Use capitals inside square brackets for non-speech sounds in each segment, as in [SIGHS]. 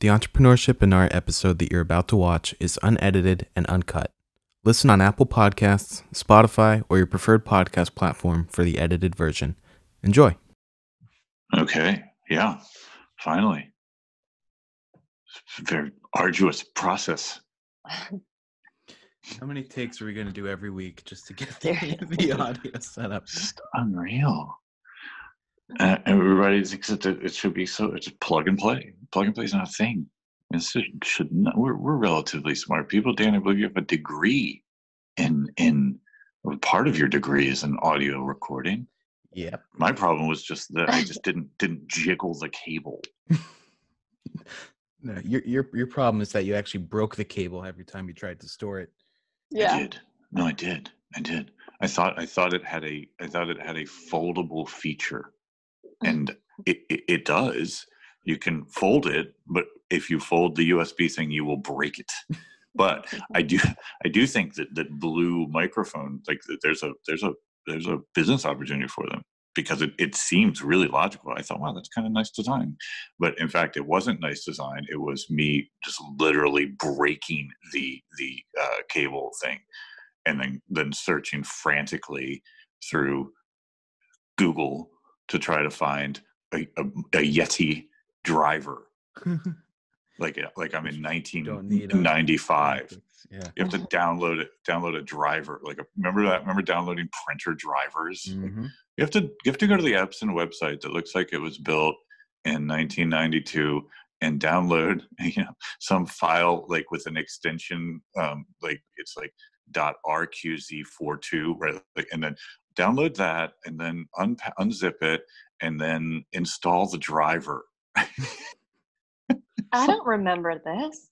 The Entrepreneurship & Art episode that you're about to watch is unedited and uncut. Listen on Apple Podcasts, Spotify, or your preferred podcast platform for the edited version. Enjoy. Okay. Yeah. Finally. Very arduous process. How many takes are we going to do every week just to get Seriously. [LAUGHS] the audio set up? Just unreal. Uh, everybody's except it, it should be so it's plug and play. Plug and play is not a thing. It should, should not, we're, we're relatively smart people. Dan, I believe you have a degree in in part of your degree is in audio recording. Yep. My problem was just that I just [LAUGHS] didn't didn't jiggle the cable. No, your your your problem is that you actually broke the cable every time you tried to store it. I Yeah. did. No, I did. I did. I thought I thought it had a I thought it had a foldable feature, and it, it, it does. You can fold it, but if you fold the USB thing, you will break it. [LAUGHS] But I do I do think that that blue microphone like there's a there's a there's a business opportunity for them because it, it seems really logical. I thought, wow, that's kind of nice design. But in fact, it wasn't nice design. It was me just literally breaking the the uh, cable thing, and then then searching frantically through Google to try to find a, a, a Yeti driver. [LAUGHS] Like like I'm in Don't need a- 1995. Yeah. You have to download it, download a driver. Like a, remember that? Remember downloading printer drivers? Mhm. You have to you have to go to the Epson website that looks like it was built in 1992 and download [LAUGHS] you know some file like with an extension um, like it's like dot .rqz42 right and then download that and then unpa- unzip it and then install the driver. [LAUGHS] I don't remember this.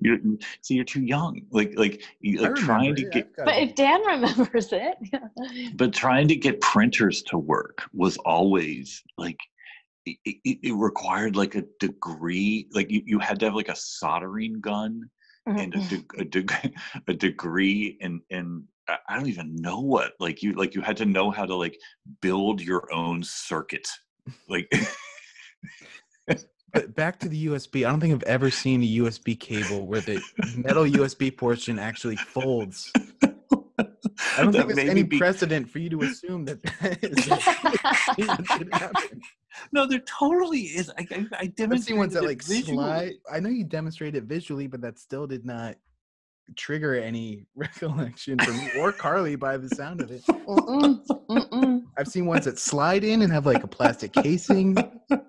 You're see you're too young. Like like you I like trying to it. get But if Dan remembers it, [LAUGHS] but trying to get printers to work was always like it, it, it required like a degree like you, you had to have like a soldering gun mm-hmm. and a, de- a, de- [LAUGHS] a degree in in I- don't even know what like you like you had to know how to like build your own circuit like But back to the USB. I don't think I've ever seen a USB cable where the metal USB portion actually folds. I don't [LAUGHS] That think there's any be- precedent for you to assume that that [LAUGHS] is that should happen. no there totally is i, I, I I've seen ones that like visually. slide. I know you demonstrated it visually, but that still did not trigger any [LAUGHS] recollection for me or Carly by the sound of it. Mm-mm, mm-mm. I've seen ones that slide in and have like a plastic casing,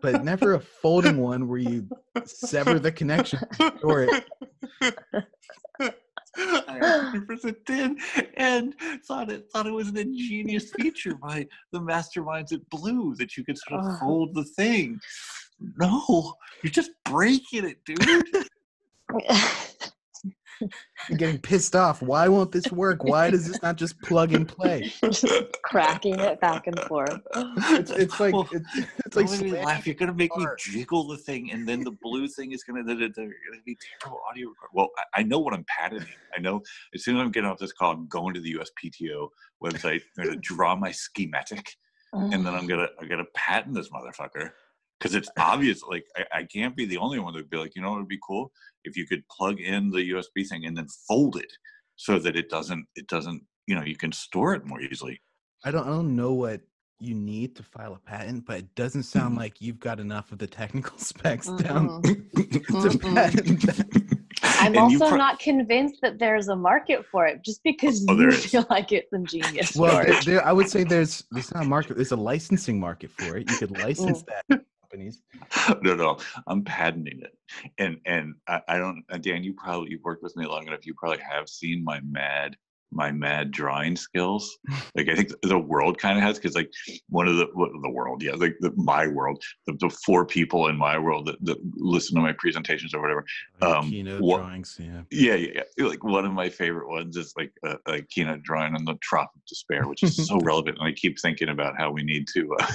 but never a folding one where you sever the connection [LAUGHS] to store it. I 100% did, and thought it thought it was an ingenious feature by the masterminds at Blue that you could sort of fold the thing. No, you're just breaking it, dude. [LAUGHS] I'm getting pissed off. Why won't this work? Why does this not just plug and play? [LAUGHS] Just cracking it back and forth. It's, it's like Well, it's, it's like make me laugh. You're gonna make me jiggle the thing, and then the blue thing is gonna, gonna be terrible audio. record. Well, I, I know what I'm patenting. I know as soon as I'm getting off this call, I'm going to the USPTO website. I'm gonna draw my schematic, and then I'm mm. gonna I'm gonna patent this motherfucker because it's [LAUGHS] obvious. Like I, I can't be the only one that'd be like, you know, it would be cool if you could plug in the USB thing and then fold it so that it doesn't it doesn't you know you can store it more easily. I don't I don't know what you need to file a patent, but it doesn't sound mm-hmm. like you've got enough of the technical [LAUGHS] specs down mm-hmm. [LAUGHS] to Mm-mm. patent that. I'm And also pro- not convinced that there's a market for it just oh, because Oh, there you is. feel like it's ingenious Well, there, there, I would say there's there's not a market. There's a licensing market for it. You could mm. license Mm. that to companies. [LAUGHS] no, no, I'm patenting it, and and I, I don't. uh, Dan, you probably you've worked with me long enough. You probably have seen my mad my mad drawing skills. [LAUGHS] Like I think the world kind of has because like one of the the world, yeah, like the, my world, the, the four people in my world that, that listen to my presentations or whatever. Um, Keynote what- drawings. Yeah. Yeah, yeah, yeah. Like one of my favorite ones is like a, a keynote drawing on the Trough of Despair, which is so [LAUGHS] relevant. And I keep thinking about how we need to, uh,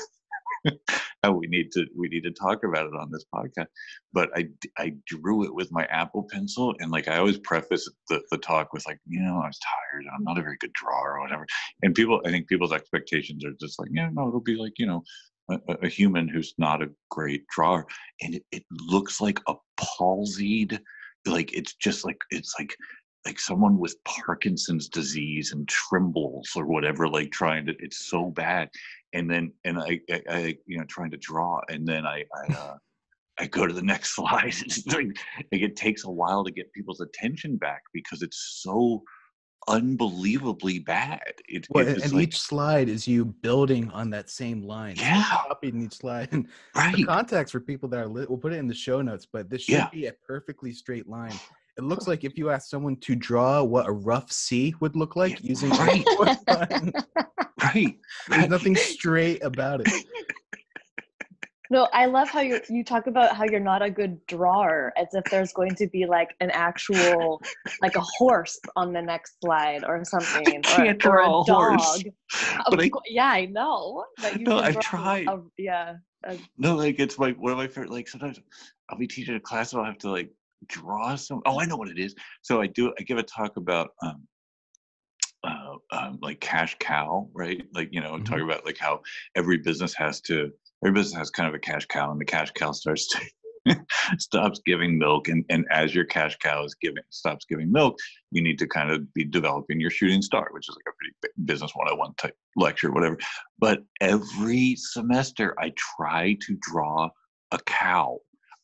[LAUGHS] how we need to, we need to talk about it on this podcast. But I I drew it with my Apple pencil, and like I always preface the, the talk with like, you know, I was tired. I'm not a very good drawer or whatever. And people, I think people's expectations are just like, yeah, no, it'll be like, you know, a, a human who's not a great drawer, and it, it looks like a palsied, like it's just like it's like like someone with Parkinson's disease and trembles or whatever, like trying to. It's so bad, and then and I, I, I you know trying to draw, and then I I. [LAUGHS] Uh, I go to the next [LAUGHS] slide. It's like, like it takes a while to get people's attention back because it's so unbelievably bad. It, Well, and like, each slide is you building on that same line. So Yeah. Copying each slide. And right. context for people that are lit, we'll put it in the show notes, but this should Yeah. be a perfectly straight line. It looks like if you ask someone to draw what a rough C would look like Yeah, using right. a fourth line, Right. there's nothing straight about it. No, I love how you you talk about how you're not a good drawer, as if there's going to be like an actual, like a horse on the next slide or something, or, can't or draw a a horse. dog. Of But I- yeah, I know. But you No, I draw tried. a- yeah, a- No, like it's my one of my favorite. Like sometimes I'll be teaching a class and I'll have to like draw some. Oh, I know what it is. So I do. I give a talk about um, uh, um, like cash cow, right? Like you know, Mhm. talk about like how every business has to. Every business has kind of a cash cow, and the cash cow starts to [LAUGHS] stops giving milk, and and as your cash cow is giving stops giving milk, you need to kind of be developing your shooting star, which is like a pretty big business 101 type lecture, whatever. But every semester, I try to draw a cow.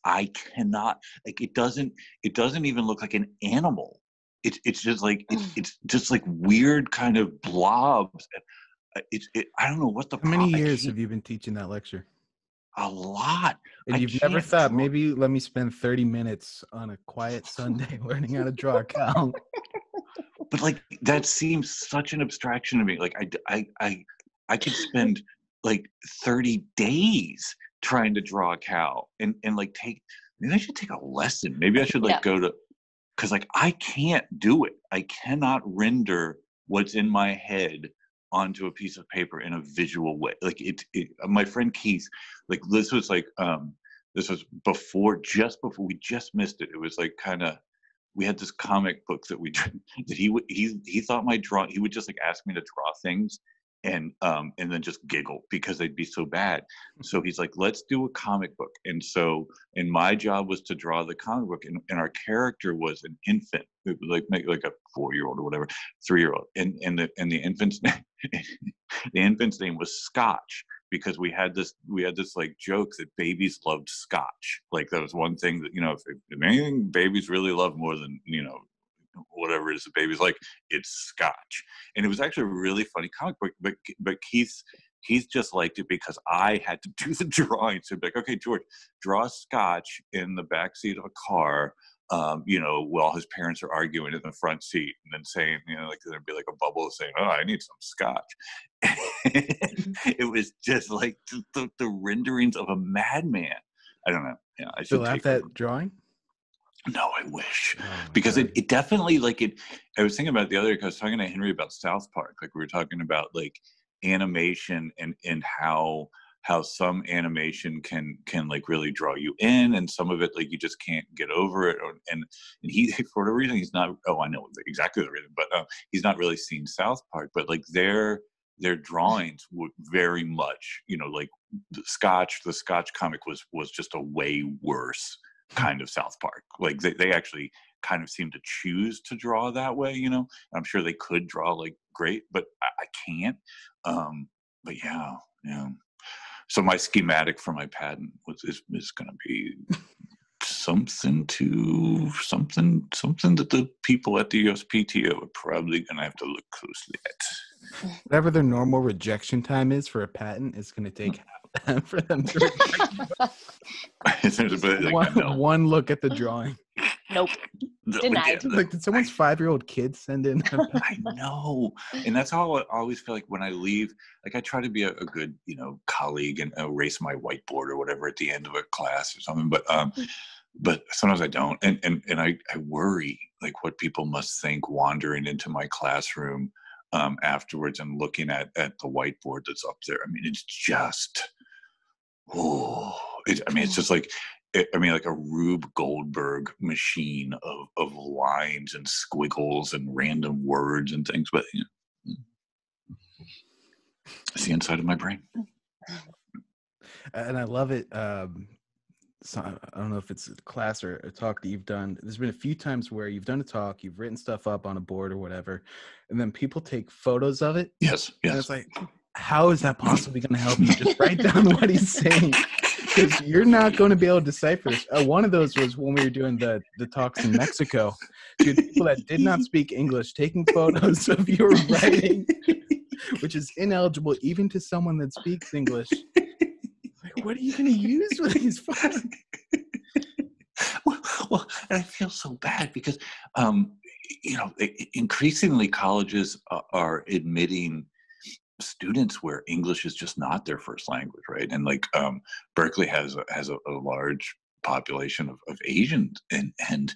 I cannot like it doesn't it doesn't even look like an animal. It's it's just like it's, it's just like weird kind of blobs. Uh, It's it, I don't know what the How many pro- years have you been teaching that lecture? a lot. And I you've never thought, draw. maybe let me spend 30 minutes on a quiet Sunday [LAUGHS] learning how to draw a cow. but like that seems such an abstraction to me like I I I I could spend like 30 days trying to draw a cow and and like take maybe i should take a lesson. Maybe i should like Yeah. go to because like i can't do it. I cannot render what's in my head onto a piece of paper in a visual way. Like it, it my friend keith like this was like um this was before just before we just missed it. It was like kind of we had this comic book that we did [LAUGHS] that he would he he thought my draw he would just like ask me to draw things and um and then just giggle because they'd be so bad. So he's like let's do a comic book. And so and my job was to draw the comic book and, and our character was an infant it was like like a four year old or whatever three year old and and the and the infant's [LAUGHS] name the infant's name was scotch because we had this we had this like joke that babies loved scotch. Like that was one thing that you know if, if anything babies really love more than you know whatever it is the baby's like it's scotch and it was actually a really funny comic book but but keith keith just liked it because i had to [LAUGHS] do the drawing so be like okay george draw scotch in the back seat of a car um, you know, while his parents are arguing in the front seat and then saying, you know, like there'd be like a bubble saying, oh, I need some scotch. [LAUGHS] it was just like the, the, the renderings of a madman. I don't know. Yeah, I Still have that drawing? No, I wish Oh because God. it, it definitely like it. I was thinking about the other. I was talking to Henry about South Park. Like we were talking about like animation and and how how some animation can can like really draw you in and some of it like you just can't get over it or, and and he [LAUGHS] for whatever reason he's not oh i know exactly the reason but uh, he's not really seen south park but like their their drawings were very much you know like the scotch the scotch comic was was just a way worse kind of south park. Like they, they actually kind of seem to choose to draw that way you know? I'm sure they could draw like great but i, I can't um but yeah yeah. So my schematic for my patent was is, is going to be something to something something that the people at the USPTO are probably going to have to look closely at. Whatever their normal rejection time is for a patent, it's going to take time [LAUGHS] for them to reject [LAUGHS] There's like, one, no, one look at the drawing. nope. [LAUGHS] denied. Like, did someone's five year old kid send in? I know, and that's how I always feel like when I leave. Like I try to be a, a good, you know, colleague and erase my whiteboard or whatever at the end of a class or something. But um, but sometimes I don't, and and and I I worry like what people must think wandering into my classroom um, afterwards and looking at at the whiteboard that's up there. I mean, it's just oh, it, I mean, it's just like it, I mean, like a Rube Goldberg machine of of lines and squiggles and random words and things. But you know, it's the inside of my brain. and I love it. Um, so I don't know if it's a class or a talk that you've done. There's been a few times where you've done a talk, you've written stuff up on a board or whatever, and then people take photos of it. Yes, And yes. it's like, how is that possibly going to help you? Just write down [LAUGHS] what he's saying because you're not going to be able to decipher this. Uh, one of those was when we were doing the the talks in Mexico. Dude, people that did not speak English taking photos of your writing, which is ineligible even to someone that speaks English. Like, what are you going to use with these photos? well, well, and I feel so bad because, um, you know, increasingly colleges are admitting students where English is just not their first language, right? And like um, Berkeley has a, has a, a large population of, of Asians, and and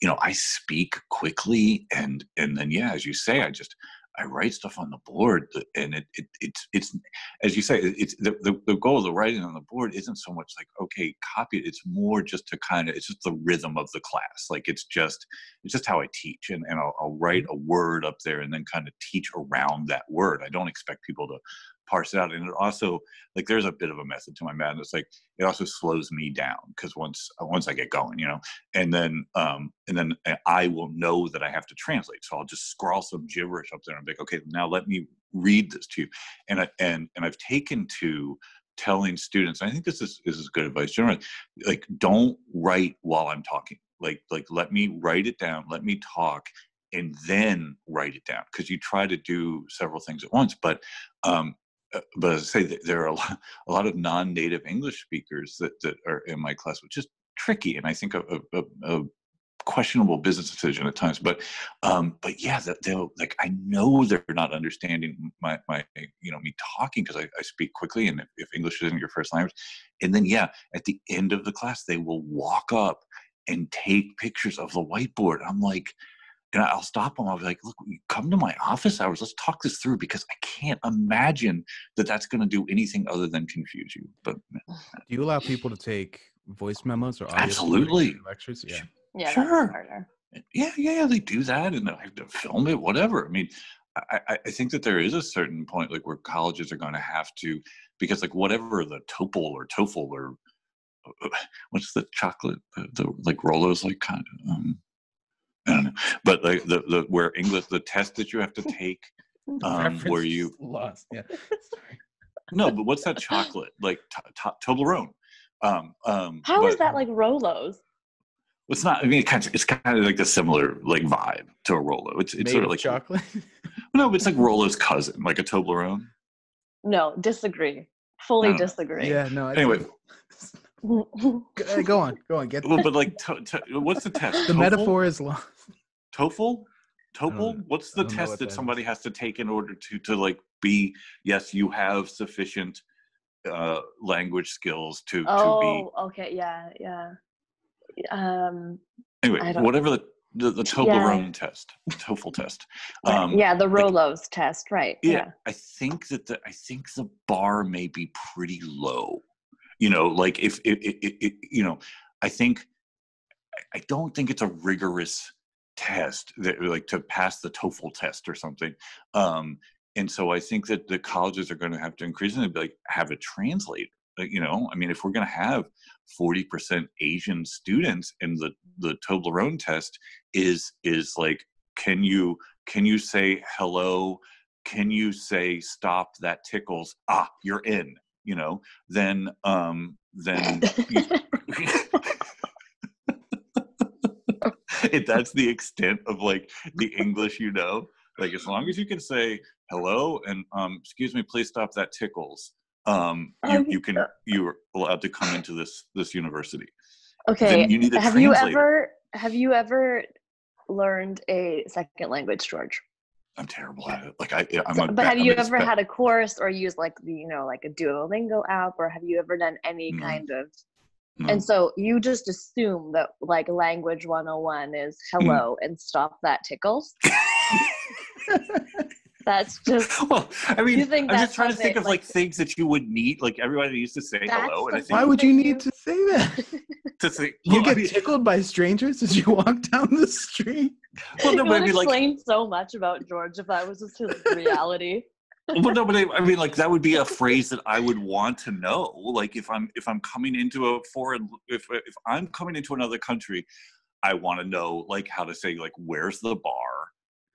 you know, I speak quickly, and and then yeah, as you say, I just I write stuff on the board, and it, it it's it's as you say, it's the, the the goal of the writing on the board isn't so much like okay, copy it. It's more just to kind of it's just the rhythm of the class. Like it's just it's just how I teach, and and I'll, I'll write mm-hmm. a word up there, and then kind of teach around that word. I don't expect people to parse it out, and it also like there's a bit of a method to my madness. Like it also slows me down because once once I get going, you know, and then um and then I will know that I have to translate. So I'll just scrawl some gibberish up there and be like, okay, now let me read this to you. And I, and and I've taken to telling students. I think this is this is good advice generally. Like, don't write while I'm talking. Like like let me write it down. Let me talk. And then write it down because you try to do several things at once. But um, but as I say, th- there are a lot, [LAUGHS] a lot of non-native English speakers that, that are in my class, which is tricky, and I think a, a, a, a questionable business decision at times. But um, but yeah, they'll like I know they're not understanding my my you know me talking because I, I speak quickly, and if, if English isn't your first language, and then yeah, at the end of the class, they will walk up and take pictures of the whiteboard. I'm like. And I'll stop them. I'll be like, "Look, come to my office hours. Let's talk this through because I can't imagine that that's going to do anything other than confuse you." But Do you allow people to take voice memos or audio Absolutely. lectures? Yeah. Yeah, Sure. yeah, yeah, yeah, they do that, and they have to film it, whatever. I mean, I, I I think that there is a certain point, like where colleges are going to have to, because like whatever the TOEFL or TOEFL or uh, what's the chocolate, the, the like Rolos, like kind of, um, I don't know, [CLEARS THROAT] but like the the where English, the test that you have to take, [LAUGHS] um, where you lost. Yeah. [LAUGHS] Sorry. no, but what's that chocolate like to, to, Toblerone? Um, um, How is but- that like Rolos? It's not. I mean, it kind of, it's kind of like the similar like vibe to a Rolo. It's it's Made sort of of like chocolate. [LAUGHS] no, it's like Rolo's cousin, like a Toblerone. No, disagree. Fully No. disagree. yeah. No. I Anyway. Think- Go, uh, on. Go on. Get Well, but like, to, to, what's the test? the TOEFL? metaphor is lost. TOEFL. TOEFL. What's the test what that that somebody has to take in order to to like be yes, you have sufficient uh language skills to to be oh, okay, yeah, yeah. Um, anyway whatever the the, the Toblerone test, TOEFL test. Um, yeah, the like- Rolos test, right? yeah, Yeah. i think that the i think the bar may be pretty low you know like if it, it, it, you know i think I- don't think it's a rigorous test that like to pass the toefl test or something. Um and so i think that the colleges are going to have to increasingly be like have a translator you know i mean if we're going to have 40% asian students and the the toblerone test is is like can you can you say hello? Can you say stop that tickles? Ah you're in you know then um then if [LAUGHS] [LAUGHS] that's the extent of like the english you know like as long as you can say hello and um excuse me please stop that tickles um you, Um, you can you're allowed to come into this this university okay. then you need a have you ever have you ever learned a second language, George? I'm terrible at it like i i'm So- a but have I'm you ever had a course or used like the you know like a Duolingo app or have you ever done any No. kind of No. and so you just assume that like language 101 is mm. hello and stop that tickles [LAUGHS] [LAUGHS] that's just [LAUGHS] well, I mean, You think I'm just trying to think something, of like, like- things that you would need. Like everybody used to say hello, and I the think Why would you need you. to say that? [LAUGHS] to say [LAUGHS] You well, I get mean- tickled by strangers as you walk down the street. well, no, it I would mean, like, explain so much about George if that was just his reality. well, no, but I, I mean, like that would be a phrase that I would want to know. Like if I'm if I'm coming into a foreign, if if I'm coming into another country, I want to know like how to say like where's the bar,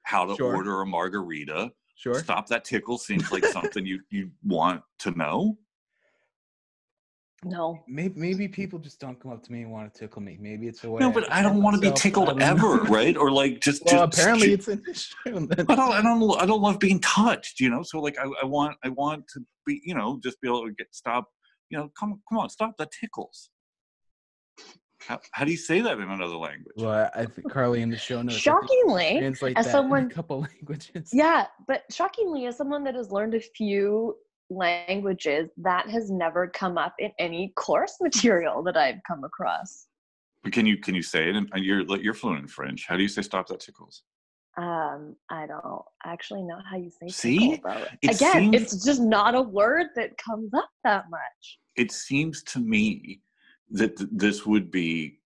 how to Sure. order a margarita. Sure. Stop that tickle seems like something you you want to know. No. Maybe maybe people just don't come up to me and want to tickle me. Maybe it's a way. No, but I don't want to be tickled ever, right? Or like just Well, just apparently it's an issue. I don't, I don't, I don't love being touched, you know. So like, I, I want, I want to be, you know, just be able to get stop, you know, come, come on, stop the tickles. How, how do you say that in another language? Well, I think Carly in the show notes. Shockingly, translate as that someone- in a couple [LAUGHS] languages. yeah, but shockingly, as someone that has learned a few languages, that has never come up in any course material that I've come across. Can you, can you say it? And you're, you're fluent in French. How do you say stop that tickles? Um, I don't actually know how you say See? tickle. It Again, seems- it's just not a word that comes up that much. It seems to me that this would be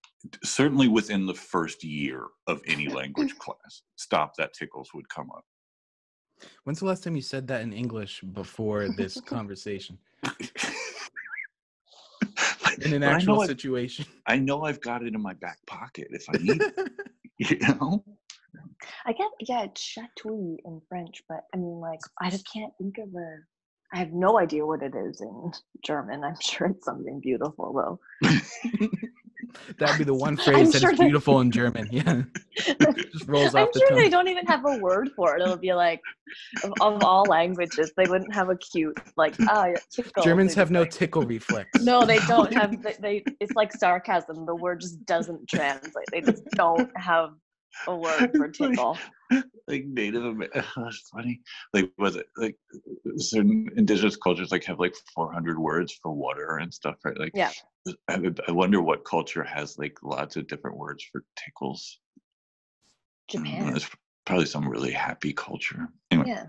certainly within the first year of any [LAUGHS] language class. Stop that tickles would come up. When's the last time you said that in English before this [LAUGHS] conversation? [LAUGHS] In an But I know actual I- situation. I know I've got it in my back pocket if I need it. You know? I get yeah, it's chatouille in French, but I mean, like, I just can't think of a. I have no idea what it is in German. I'm [LAUGHS] sure it's something beautiful though. [LAUGHS] That'd be the one [LAUGHS] phrase that is sure that- beautiful in German. Yeah. Just rolls I'm off the sure they don't even have a word for it. It'll be like, of, of all languages, they wouldn't have a cute like ah. tickle. Germans have no like- tickle reflex. no, they don't have. They, they it's like sarcasm. The word just doesn't translate. They just don't have a [LAUGHS] word for It's like- tickle. like Native American. [LAUGHS] That's funny. Like was it like certain indigenous cultures like have like 400 words for water and stuff, right? Like Yeah. I, I wonder what culture has like lots of different words for tickles. Don't Japan. It's probably some really happy culture. Anyway, Yeah.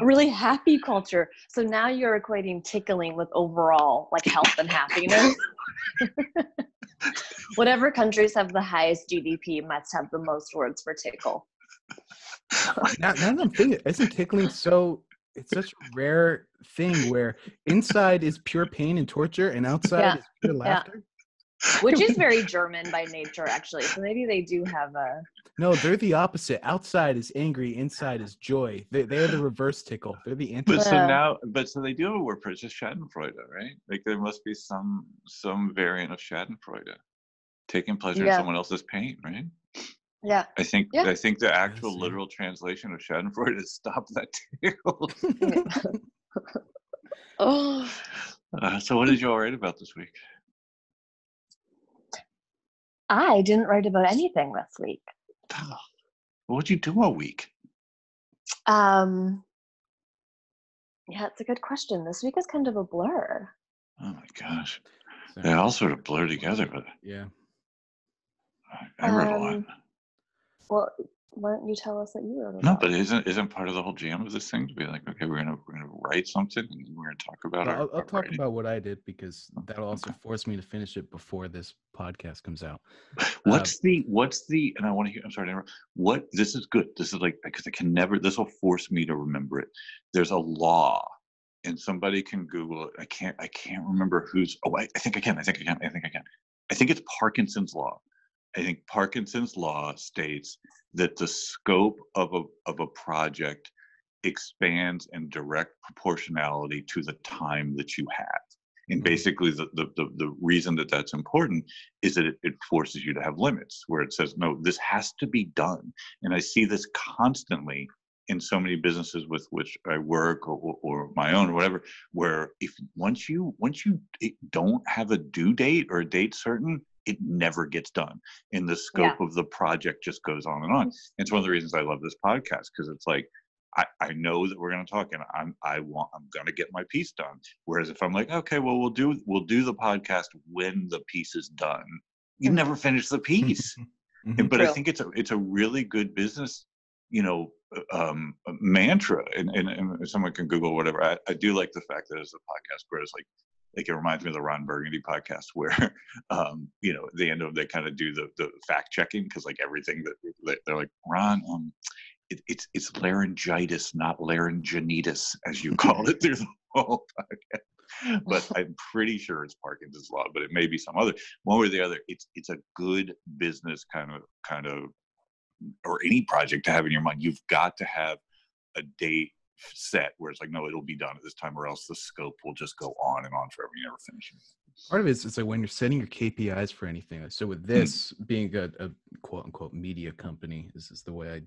Really happy culture. So now you're equating tickling with overall like health and [LAUGHS] happiness. Whatever countries have the highest GDP must have the most words for tickle. Now, now that I'm thinking, isn't tickling so? It's such a rare thing where inside is pure pain and torture, and outside Yeah, is pure laughter. Which is [LAUGHS] very German by nature, actually. So maybe they do have a. No, they're the opposite. Outside is angry, inside is joy. They, they're the reverse tickle. They're the anti. but so now, but so they do have a word for it. It's just Schadenfreude, right? Like there must be some some variant of Schadenfreude, taking pleasure in someone else's pain, right? Yeah. I think Yeah. I think the actual yeah. literal translation of Schadenfreude is stop that [LAUGHS] tickle. [LAUGHS] oh, Uh, so what did you all write about this week? I didn't write about anything this week. What'd you do all week? Um, yeah, it's a good question. This week is kind of a blur. Oh my gosh, So, they all sort of blur together, but yeah. I, I wrote a lot. Um, Well, why don't you tell us that you wrote about? No, but isn't isn't part of the whole jam of this thing to be like, okay, we're gonna we're gonna write something and we're gonna talk about it. our, I'll, I'll talk writing? about what I did because oh, that'll also force me to finish it before this podcast comes out. [SIGHS] Uh, what's the what's the and I want to hear I'm sorry. What this is good. This is like because I can never this will force me to remember it. There's a law and somebody can Google it. I can't I can't remember who's oh I, I think I can, I think I can, I think I can. I think it's Parkinson's law. I think Parkinson's law states that the scope of a of a project expands in direct proportionality to the time that you have. And Mhm. basically, the, the, the, the reason that that's important is that it, it forces you to have limits where it says, no, this has to be done. And I see this constantly in so many businesses with which I work or, or, or my own or whatever, where if once you once you don't have a due date or a date certain, it never gets done. And the scope of the project just goes on and on. And it's one of the reasons I love this podcast because it's like I, I know that we're going to talk and I'm I want I'm going to get my piece done. Whereas if I'm like, okay, well we'll do we'll do the podcast when the piece is done, you Mhm. never finish the piece. Mhm. [LAUGHS] And- but I think it's a it's a really good business, you know, uh, um, mantra. And, and, and someone can Google whatever. I, I do like the fact that it's a podcast where it's like like it reminds me of the Ron Burgundy podcast [LAUGHS] where um, you know, at the end of they kind of do the the fact checking because like everything that they're like, Ron, um, it, it's it's laryngitis, not larynginitis, as you [LAUGHS] call it through the [LAUGHS] whole podcast. But I'm pretty sure it's Parkinson's law, but it may be some other one way or the other. It's it's a good business kind of kind of or any project to have in your mind. You've got to have a date set where it's like, no, it'll be done at this time, or else the scope will just go on and on forever. You never finish it. Part of it is it's like when you're setting your KPIs for anything. So with Hmm. this being a, a quote unquote media company, this is the way I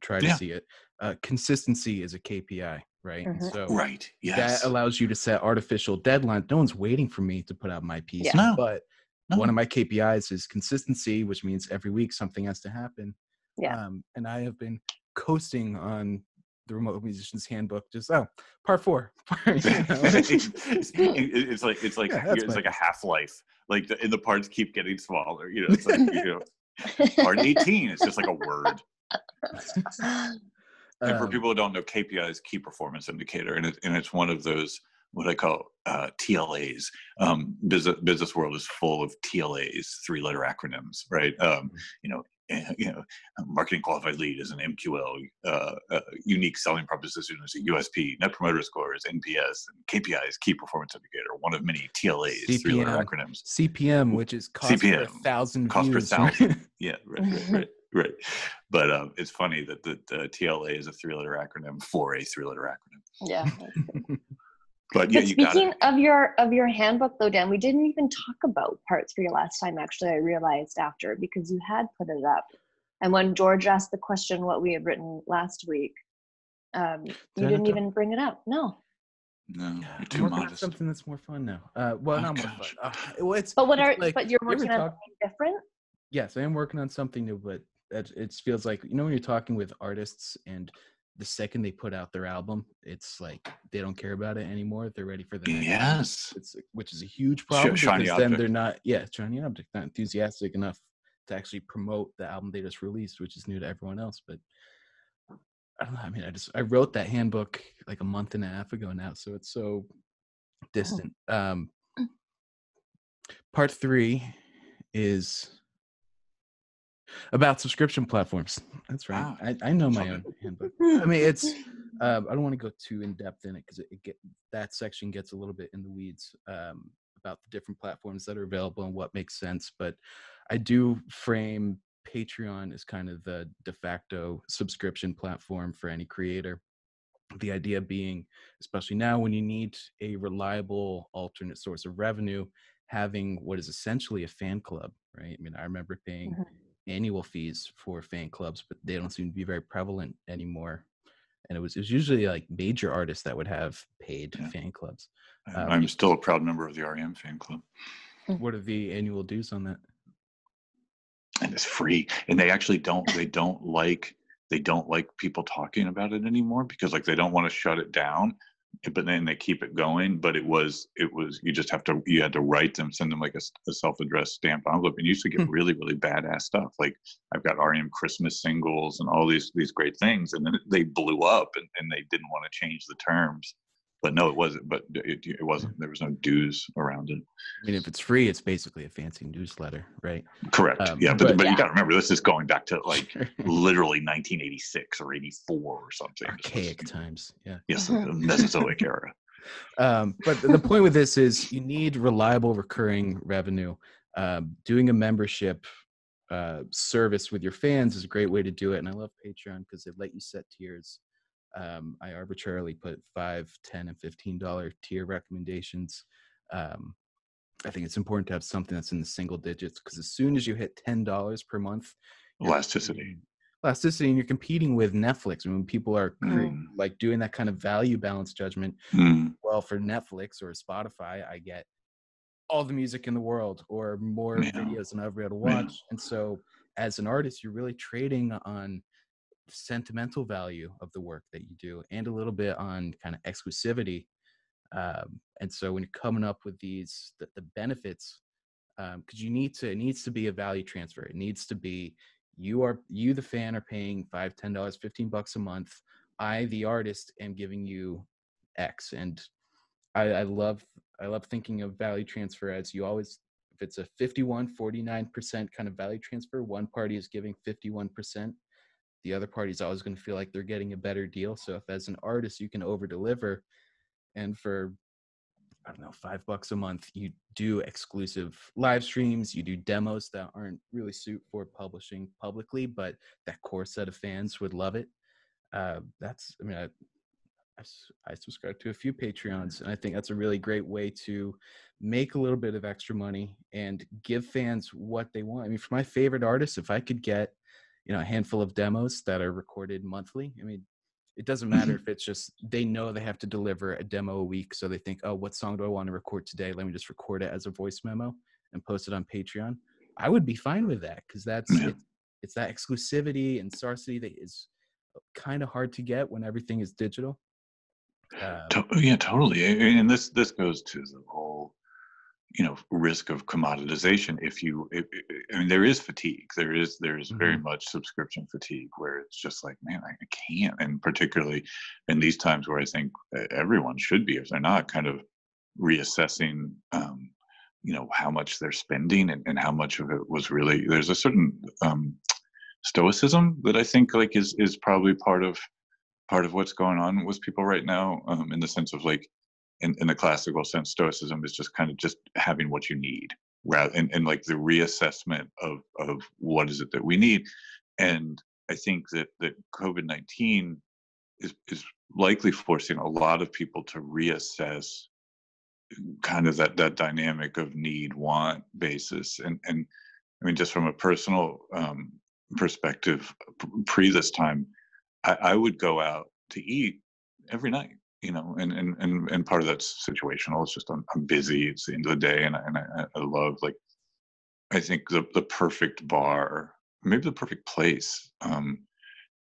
try to Yeah. see it. Uh, consistency is a KPI, right? And Mhm. So Right. Yes. that allows you to set artificial deadlines. No one's waiting for me to put out my piece, Yeah. No. but No. one of my KPIs is consistency, which means every week something has to happen. Yeah. Um, and I have been coasting on the remote musician's handbook. Just oh, part four. [LAUGHS] you [LAUGHS] know? it's, it's like it's like Yeah, it's like a half life. Like the, and the parts keep getting smaller. You know, it's like you know, [LAUGHS] part eighteen. It's just like a word. And for Um, people who don't know, KPI is key performance indicator, and it, and it's one of those what I call uh, TLAs. Um, business business world is full of TLAs, three letter acronyms, right? Um, you know, [LAUGHS] you know, a marketing qualified lead is an MQL, uh, uh, unique selling proposition is a USP, net promoter score is NPS, and KPI is key performance indicator, one of many TLAs, three letter CPM. acronyms. CPM, which is cost per thousand cost per thousand. [LAUGHS] Yeah, right, right, right. right. But um, it's funny that the, the TLA is a three letter acronym for a three letter acronym. yeah. [LAUGHS] But yeah, but you got speaking it. of your of your handbook though dan we didn't even talk about parts for your last time actually i realized after because you had put it up and when george asked the question what we had written last week um, you Did didn't talk- even bring it up no No, you're I'm too working on modest. something that's more fun now. Uh, well, Oh, not more fun. Uh, well, it's, but what it's are like- but you're you working on talk- something different yes, I am working on something new, but it, it feels like you know when you're talking with artists and the second they put out their album, it's like they don't care about it anymore. They're ready for the next. Yes. It's which is a huge problem shiny because then they're not yeah shiny object not enthusiastic enough to actually promote the album they just released, which is new to everyone else. But I don't know. I mean, I just I wrote that handbook like a month and a half ago now, so it's so distant. Um, part three is about subscription platforms. That's right. Ah, I, I know my own [LAUGHS] handbook. I mean, it's um, I don't want to go too in depth in it because it, it get that section gets a little bit in the weeds um, about the different platforms that are available and what makes sense. But I do frame Patreon as kind of the de facto subscription platform for any creator. The idea being, especially now when you need a reliable alternate source of revenue, having what is essentially a fan club, right? I mean, I remember paying Mhm. Annual fees for fan clubs, but they don't seem to be very prevalent anymore. And it was it was usually like major artists that would have paid Yeah. fan clubs. I'm- Um, I'm still a proud member of the REM fan club, What are the annual dues on that? and it's free. And they actually don't. They don't like. They don't like people talking about it anymore because like they don't want to shut it down. But then they keep it going. But it was. It was. You just have to. You had to write them, send them like a self-addressed stamp envelope, and you used to get Hmm. really, really badass stuff. Like I've got REM Christmas singles and all these these great things, and then they blew up, and, and they didn't want to change the terms. But no, it wasn't. But it, it wasn't. There was no dues around it. I mean, if it's free, it's basically a fancy newsletter, right? Correct. Um, yeah, but but- but, Yeah. you got to remember this is going back to like [LAUGHS] literally 1986 or 84 or something. So it's- Archaic times. Yeah. Yes, the Mesozoic era. [LAUGHS] Um, but the point with this is you need reliable recurring revenue. Um, doing a membership uh, service with your fans is a great way to do it. And I love Patreon because they let you set tiers. Um, I arbitrarily put five, ten, and fifteen dollar tier recommendations. Um, I think it's important to have something that's in the single digits because as soon as you hit ten dollars per month, Elasticity. elasticity, and you're competing with Netflix. When people are Mm. like doing that kind of value balance judgment, Mm, well for netflix or spotify i get all the music in the world or more Yeah. videos than i've ever able to Yeah. watch and so as an artist you're really trading on sentimental value of the work that you do and a little bit on kind of exclusivity um, and so when you're coming up with these the, the benefits because you need to it needs to be a value transfer. It needs to be you are you the fan are paying five ten dollars 15 bucks a month. I the artist am giving you x. And I, I love i love thinking of value transfer as you always if it's a 51 49% kind of value transfer one party is giving 51% the other party's always going to feel like they're getting a better deal. So if as an artist you can over deliver, and for I don't know five bucks a month you do exclusive live streams, you do demos that aren't really suit for publishing publicly, but that core set of fans would love it. Uh, that's I mean I, I, I subscribe to a few Patreons, and I think that's a really great way to make a little bit of extra money and give fans what they want. I mean, for my favorite artists, if I could get you know a handful of demos that are recorded monthly i mean it doesn't matter Mm-hmm. if it's just they know they have to deliver a demo a week so they think oh what song do i want to record today let me just record it as a voice memo and post it on patreon i would be fine with that because that's Yeah. it's, it's that exclusivity and scarcity that is kind of hard to get when everything is digital uh, To- yeah, totally. And this this goes to the whole, you know, risk of commoditization. If you, if, I mean, there is fatigue. There is there is very much subscription fatigue where it's just like, man, I can't. And particularly in these times where I think everyone should be, if they're not, kind of reassessing. Um, you know how much they're spending and, and how much of it was really there's a certain um, stoicism that i think like is is probably part of part of what's going on with people right now um, in the sense of like in, in the classical sense stoicism is just kind of just having what you need rather and, and like the reassessment of of what is it that we need. And i think that that covid-19 is is likely forcing a lot of people to reassess kind of that that dynamic of need want basis. And and i mean just from a personal um perspective pre this time I, I would go out to eat every night you know and and and, and part of that's situational it's just I'm, I'm busy it's the end of the day and I, and I, I love like i think the the perfect bar maybe the perfect place um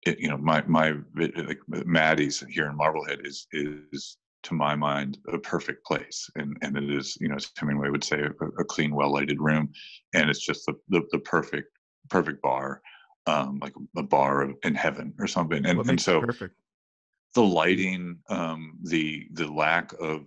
it, you know my my like maddie's here in marblehead is is to my mind a perfect place and and it is you know as hemingway would say a, a clean well lighted room and it's just the, the the perfect perfect bar um like a bar in heaven or something and, what and so perfect the lighting um the the lack of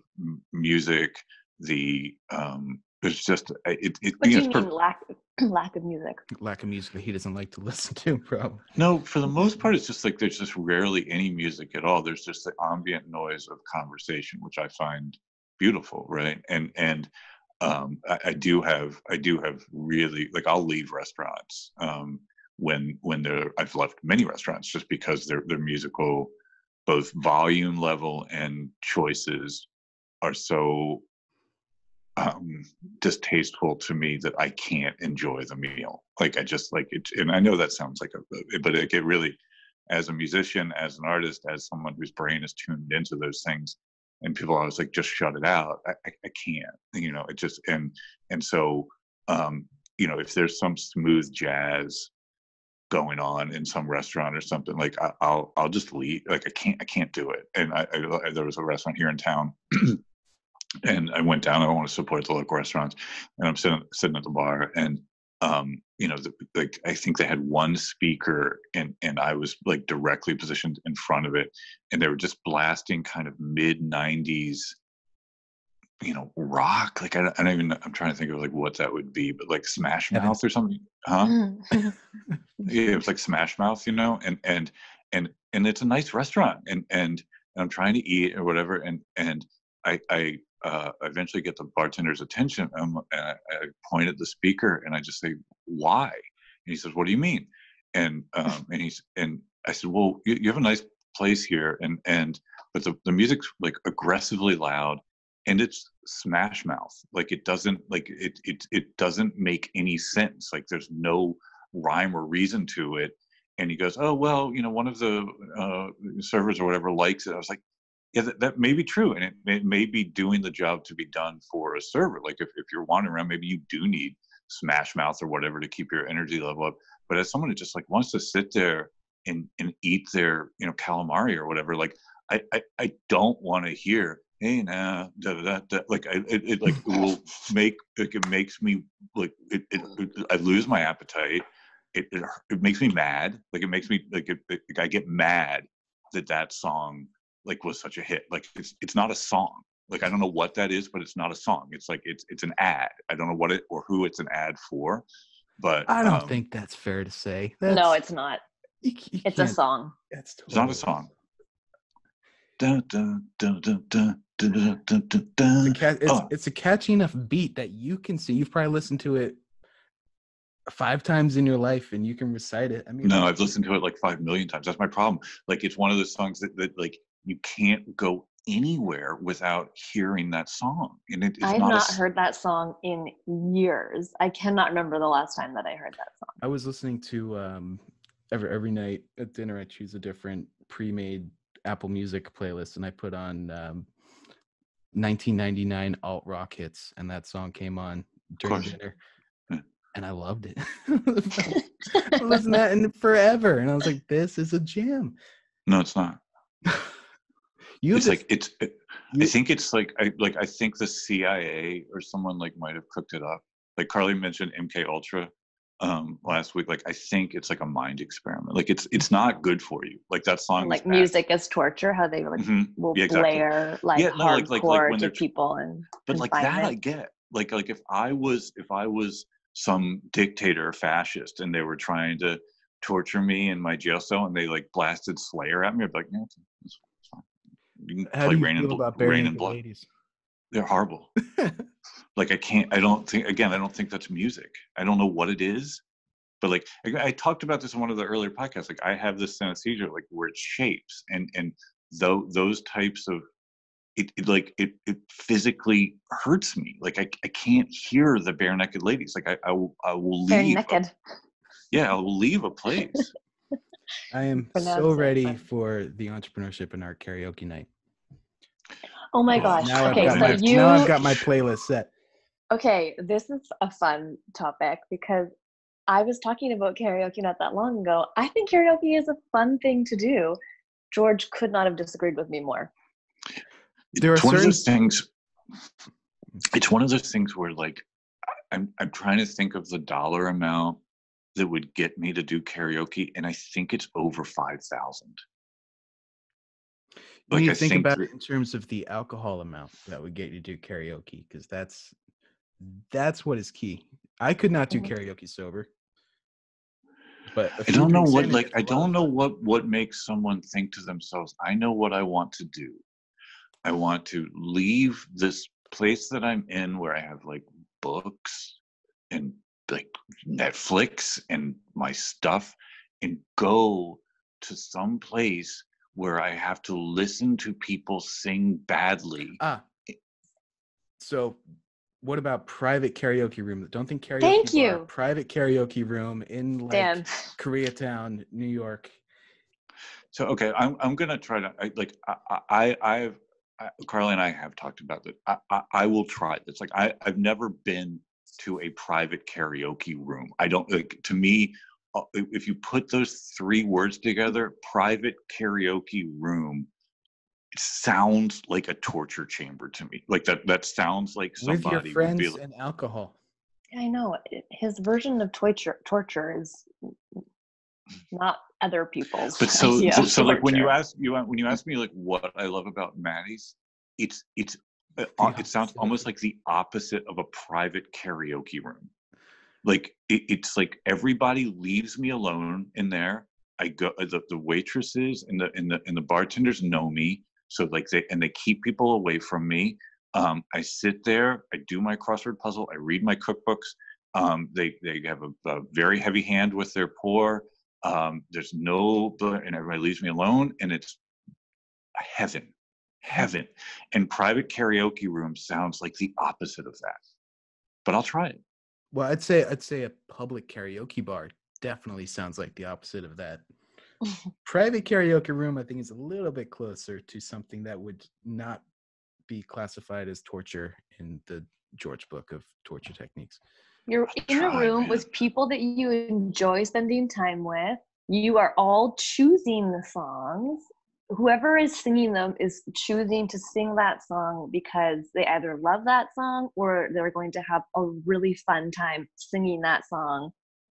music the um it's just it, it What do you you know, it's mean per- lack [CLEARS THROAT] lack of music? lack of music that he doesn't like to [LAUGHS] listen to probably No, for the most part, it's just like there's just rarely any music at all. There's just the ambient noise of conversation, which I find beautiful, right? And and um, I, I do have I do have really like I'll leave restaurants um, when when they're I've left many restaurants just because their their musical both volume level and choices are so um distasteful to me that I can't enjoy the meal. Like I just like it and I know that sounds like a but it, it really as a musician, as an artist, as someone whose brain is tuned into those things and people always like just shut it out. I, I, I can't. You know, it just and and so um, you know, if there's some smooth jazz going on in some restaurant or something like I, I'll I'll just leave like I can't I can't do it and I, I there was a restaurant here in town [CLEARS THROAT] and I went down. I want to support the local restaurants, and I'm sitting sitting at the bar, and um, you know, the, like I think they had one speaker, and and I was like directly positioned in front of it, and they were just blasting kind of mid '90s, you know, rock. Like I don't, I don't even. I'm trying to think of like what that would be, but like Smash Heaven. Mouth or something, huh? Mm. [LAUGHS] yeah, it was like Smash Mouth, you know, and and and and it's a nice restaurant, and and, and I'm trying to eat or whatever, and and I I uh, eventually get the bartender's attention, um, and I, I point at the speaker, and I just say, "Why?" And he says, "What do you mean?" And um, and he's and I said, "Well, you, you have a nice place here, and and but the the music's like aggressively loud." And it's Smash Mouth, like it doesn't like it it it doesn't make any sense. Like there's no rhyme or reason to it. And he goes oh well you know one of the uh, servers or whatever likes it. I was like yeah that, that may be true and it, it may be doing the job to be done for a server. Like if, if you're wandering around maybe you do need smash mouth or whatever to keep your energy level up. But as someone who just like wants to sit there and and eat their you know calamari or whatever like i i, I don't want to hear hey now da, da, da, da. like I, it, it like it will make like it makes me like it, it, it i lose my appetite it, it it makes me mad. Like it makes me like, it, it, like I get mad that that song like was such a hit. Like it's it's not a song. Like I don't know what that is, but it's not a song. It's like it's it's an ad. I don't know what it or who it's an ad for, but i don't um, think that's fair to say no, it's not. You you It's a song. It's, It's not a totally- song. Dun, dun, dun, It's a, ca- it's, Oh. it's a catchy enough beat that you can see. You've probably listened to it five times in your life, and you can recite it. I mean, No, I've listened to it like five million times. That's my problem. Like it's one of those songs that, that like you can't go anywhere without hearing that song. And it, it's I have not, not s- heard that song in years. I cannot remember the last time that I heard that song. I was listening to um, every every night at dinner. I choose a different pre-made Apple Music playlist, and I put on um, 1999 alt rock hits, and that song came on during dinner, and I loved it. [LAUGHS] I listened to that in [LAUGHS] forever, and I was like, "This is a jam." No, it's not. [LAUGHS] You It's like it's. It, I think it's like I like I think the CIA or someone like might have cooked it up. Like Carly mentioned MK Ultra um last week. Like I think it's like a mind experiment. Like it's it's not good for you. Like that song. like bad. music as torture, how they like Mhm. will Yeah, exactly. blare like Yeah, no, like- like- like hardcore when to people and but like that i get like like if i was if i was some dictator fascist and they were trying to torture me in my jail cell and they like blasted slayer at me i'd be like yeah it's, it's, it's fine you can How play do you rain feel and, about bare rain and naked blood ladies? they're horrible [LAUGHS] like i can't i don't think again i don't think that's music i don't know what it is but like I, I talked about this in one of the earlier podcasts like i have this synesthesia like where it shapes and and though those types of it, it like it, it physically hurts me like I, I can't hear the bare naked ladies like i i will, I will They're leave a- naked. yeah i will leave a place [LAUGHS] I am Pronounce so it, ready but- for the entrepreneurship and art karaoke night. Oh my gosh. Now, okay, I've got so my, you now I've got my playlist set. Okay, this is a fun topic because I was talking about karaoke not that long ago. I think karaoke is a fun thing to do. George could not have disagreed with me more. There are it's one of certain- those things it's one of those things where like I- i'm i'm trying to think of the dollar amount that would get me to do karaoke and i think it's over 5000 When Like, you I think think about that- it in terms of the alcohol amount that would get you to do karaoke, because that's that's what is key. I could not do Mhm. karaoke sober. But I don't know what like it's I a lot don't know what what makes someone think to themselves, I know what I want to do. I want to leave this place that I'm in where I have like books and like Netflix and my stuff and go to some place where I have to listen to people sing badly. Ah. So what about private karaoke room? Don't think karaoke Thank bar, you. Private karaoke room in like Dan. [LAUGHS] Koreatown, New York. So okay, I'm I'm gonna try to I, like I I I've I, Carly and I have talked about that. I, I I will try this. Like I I've never been to a private karaoke room. I don't like to me. uh, If if you put those three words together, private karaoke room, it sounds like a torture chamber to me. Like that that sounds like somebody With somebody your would friends be like, and alcohol. I know his version of torture torture is not other people's. but so [LAUGHS] idea so, of so like when you ask you when you ask me like what I love about Maddie's, it's it's uh, uh, it sounds almost like the opposite of a private karaoke room. Like it, it's like everybody leaves me alone in there. I go uh, the, the waitresses and the and the and the bartenders know me, so like they and they keep people away from me. Um, I sit there, I do my crossword puzzle, I read my cookbooks. Um, they they have a, a very heavy hand with their pour. Um, there's no and everybody leaves me alone, and it's heaven, heaven. And private karaoke room sounds like the opposite of that. But I'll try it. Well, I'd say I'd say a public karaoke bar definitely sounds like the opposite of that. Private karaoke room, I think, is a little bit closer to something that would not be classified as torture in the George Book of torture techniques. You're in a room with people that you enjoy spending time with. You are all choosing the songs. Whoever is singing them is choosing to sing that song because they either love that song or they're going to have a really fun time singing that song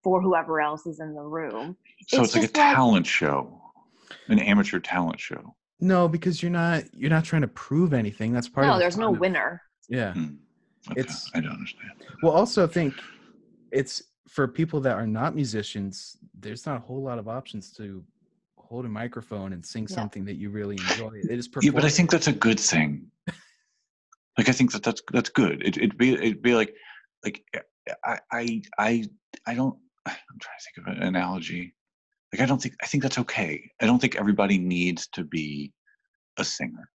for whoever else is in the room. So It's it's, like a just like- talent show, an amateur talent show. No, because you're not you're not trying to prove anything. That's part of No, the there's no of- winner. Yeah. Hmm. Okay, It's- I don't understand. Well, also I think it's for people that are not musicians, there's not a whole lot of options to hold a microphone and sing Yeah. something that you really enjoy. It is [LAUGHS] Yeah, but I think that's a good thing. [LAUGHS] Like I think that that's that's good. It, it'd be it'd be like like I I I I don't. I'm trying to think of an analogy. Like I don't think I think that's okay. I don't think everybody needs to be a singer.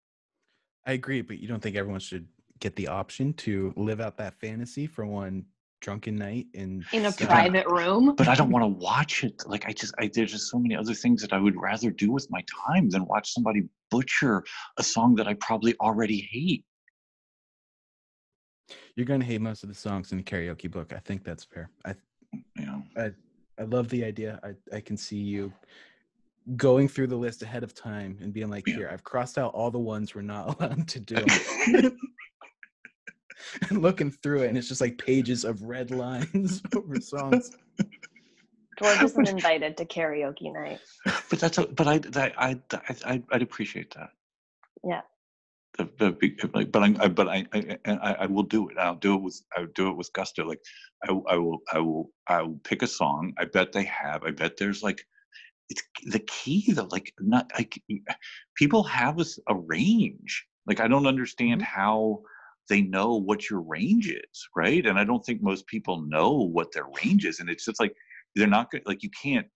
I agree, but you don't think everyone should get the option to live out that fantasy for one drunken night in In a some- private room. But I don't want to watch it. Like I just I there's just so many other things that I would rather do with my time than watch somebody butcher a song that I probably already hate. You're going to hate most of the songs in the karaoke book. I think that's fair. I You know. I love the idea. I I can see you going through the list ahead of time and being like, Yeah. "Here, I've crossed out all the ones we're not [LAUGHS] allowed to do." [LAUGHS] [LAUGHS] and looking through it, and it's just like pages of red lines over songs. George isn't invited to karaoke night. but that's a, but I I I I I'd appreciate that. Yeah. The, the, big- like, but I, I but I, I and I, I will do it. I'll do it with I'll do it with gusto. Like I, I will I will I will pick a song. I bet they have. I bet there's like it's the key though. Like not like people have a, a range. Like I don't understand mm-hmm. how they know what your range is, right? And I don't think most people know what their range is. And it's just like they're not good. Like you can't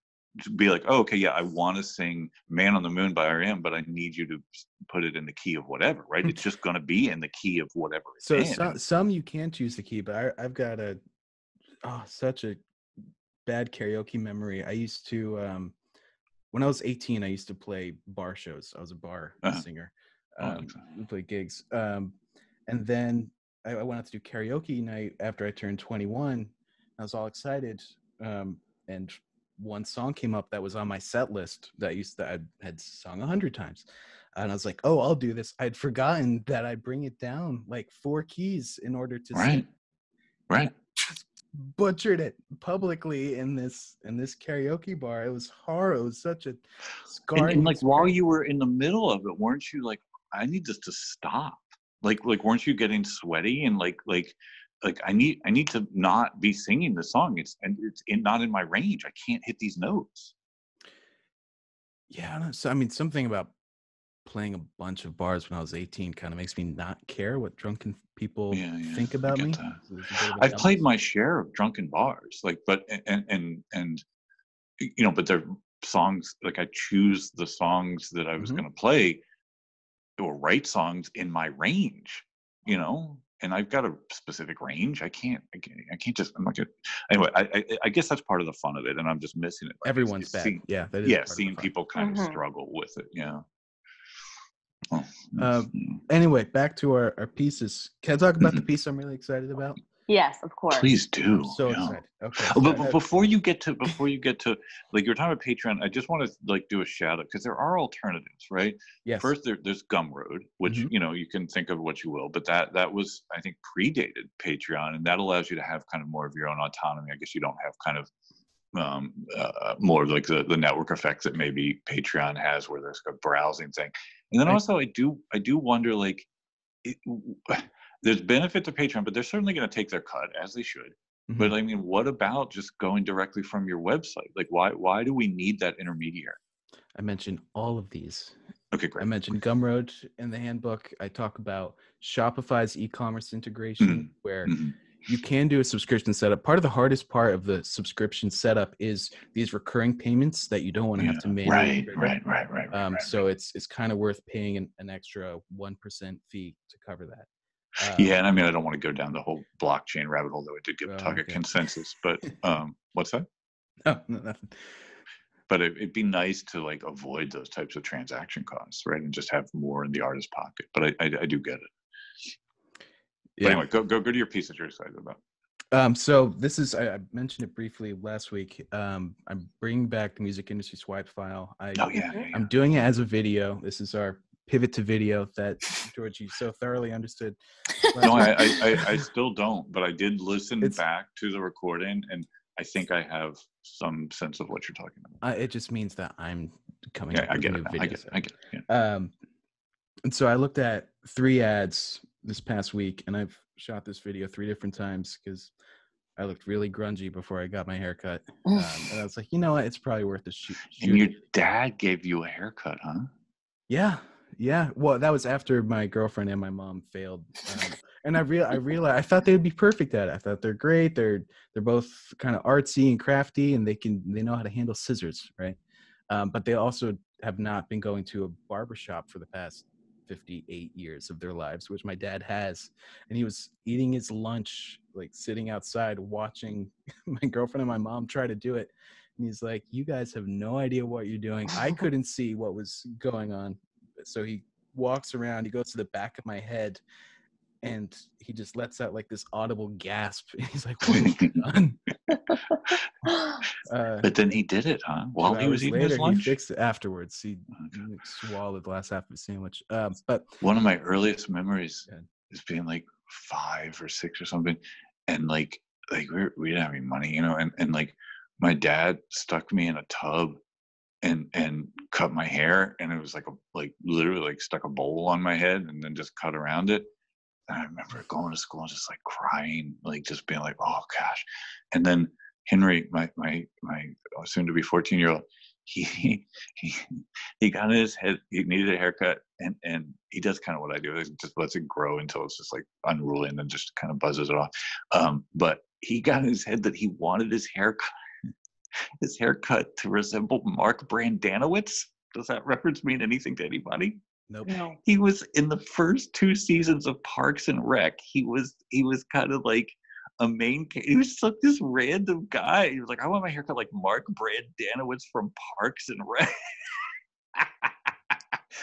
be like, oh, okay, yeah, I want to sing "Man on the Moon" by R.E.M., but I need you to put it in the key of whatever, right? It's just going to be in the key of whatever. So some some you can choose the key, but I, I've got a oh such a bad karaoke memory. I used to um when I was 18, I used to play bar shows. I was a bar Uh-huh. singer. Oh, Um, we played gigs. Um, and then I, I went out to do karaoke night after I turned 21. I was all excited. Um, and one song came up that was on my set list that I used that I had sung a hundred times. And I was like, oh, I'll do this. I'd forgotten that I bring it down like four keys in order to right, sing. right. Butchered it publicly in this in this karaoke bar. It was horror. It was such a And, scarring. and like while you were in the middle of it, weren't you like, I need this to stop? Like, like weren't you getting sweaty and like, like, like I need, I need to not be singing the song. It's and it's in, not in my range. I can't hit these notes. Yeah, I. So I mean, something about playing a bunch of bars when I was 18 kind of makes me not care what drunken people Yeah, yeah, think about me. that. So there's a bit of a I've played my share of drunken bars, like, but and and and you know, but they're songs like I choose the songs that I was Mhm. going to play or write songs in my range, you know. And I've got a specific range. I can't. I can't, I can't just. I'm not gonna. Anyway, I, I I guess that's part of the fun of it, and I'm just missing it. like, Everyone's it's bad. seeing- yeah, that is yeah, part of the seeing people kind Mhm. of struggle with it. Yeah. Oh, Uh, mm. Anyway, back to our, our pieces. Can I talk about Mm-hmm. the piece I'm really excited about? Yes, of course. Please do. I'm so yeah. excited. Okay. Oh, so but, but before you get to before you get to like you're talking about Patreon, I just want to like do a shout out because there are alternatives, right? yes. First, there, there's Gumroad, which Mhm. you know you can think of what you will, but that that was I think predated Patreon, and that allows you to have kind of more of your own autonomy. I guess you don't have kind of um, uh, more of like the, the network effects that maybe Patreon has, where there's a browsing thing. And then Right. also, I do I do wonder like. It, there's benefit to Patreon, but they're certainly going to take their cut as they should. Mhm. But I mean, what about just going directly from your website? Like, why why do we need that intermediary? I mentioned all of these. Okay, great. I mentioned Gumroad in the handbook. I talk about Shopify's e-commerce integration, where Mhm. you can do a subscription setup. Part of the hardest part of the subscription setup is these recurring payments that you don't want to Yeah, have to manually Right, right, right, right, right. Um, right. so it's it's kind of worth paying an, an extra one percent fee to cover that. Um, yeah, and I mean, I don't want to go down the whole blockchain rabbit hole, though I did give Oh, a okay. consensus. [LAUGHS] But um, what's that? no, no, nothing. But it, it'd be nice to like avoid those types of transaction costs, right, and just have more in the artist's pocket. But I, I, I do get it. But Yeah. anyway, go go go to your piece that you're excited about. Um, so this is I, I mentioned it briefly last week. Um, I'm bringing back the music industry swipe file. I Oh yeah, yeah, yeah. I'm doing it as a video. This is our pivot to video that [LAUGHS] Georgie so thoroughly understood. [LAUGHS] No, I, I, I, still don't, but I did listen It's- back to the recording, and I think I have some sense of what you're talking about. Uh, it just means that I'm coming Yeah, I get it. I get it. I get it. Yeah. Um, and so I looked at three ads this past week, and I've shot this video three different times because I looked really grungy before I got my haircut, [SIGHS] um, and I was like, you know what, it's probably worth a shoot. And your dad gave you a haircut, huh? Yeah, yeah. Well, that was after my girlfriend and my mom failed, um, and I real I realized I thought they would be perfect at it. I thought they're great. They're they're both kind of artsy and crafty, and they can they know how to handle scissors, right? Um, but they also have not been going to a barber shop for the past 58 years of their lives, which my dad has. And he was eating his lunch, like sitting outside watching [LAUGHS] my girlfriend and my mom try to do it. And he's like, You guys have no idea what you're doing. I [LAUGHS] couldn't see what was going on. So he walks around, he goes to the back of my head, and he just lets out like this audible gasp. [LAUGHS] He's like, What have you [LAUGHS] done? [LAUGHS] Uh, but then he did it, huh? While he was eating later, his lunch. He fixed it afterwards. He, he swallowed the last half of his sandwich. Um, but One of my earliest memories Yeah. is being like five or six or something, and like like we were, we didn't have any money, you know, and and like my dad stuck me in a tub and and cut my hair, and it was like a like literally like stuck a bowl on my head and then just cut around it. And I remember going to school and just like crying, like just being like, oh gosh. And then Henry, my my my soon to be 14 year old, he [LAUGHS] he he got his head, he needed a haircut, and and he does kind of what I do, is just lets it grow until it's just like unruly and then just kind of buzzes it off. Um, but he got his head that he wanted his haircut his haircut to resemble Mark Brendanawicz. Does that reference mean anything to anybody? nope. no. he was in the first two seasons of Parks and Rec. He was he was kind of like a main. ca- He was just like this random guy. He was like, I want my haircut like Mark Brendanawicz from Parks and Rec.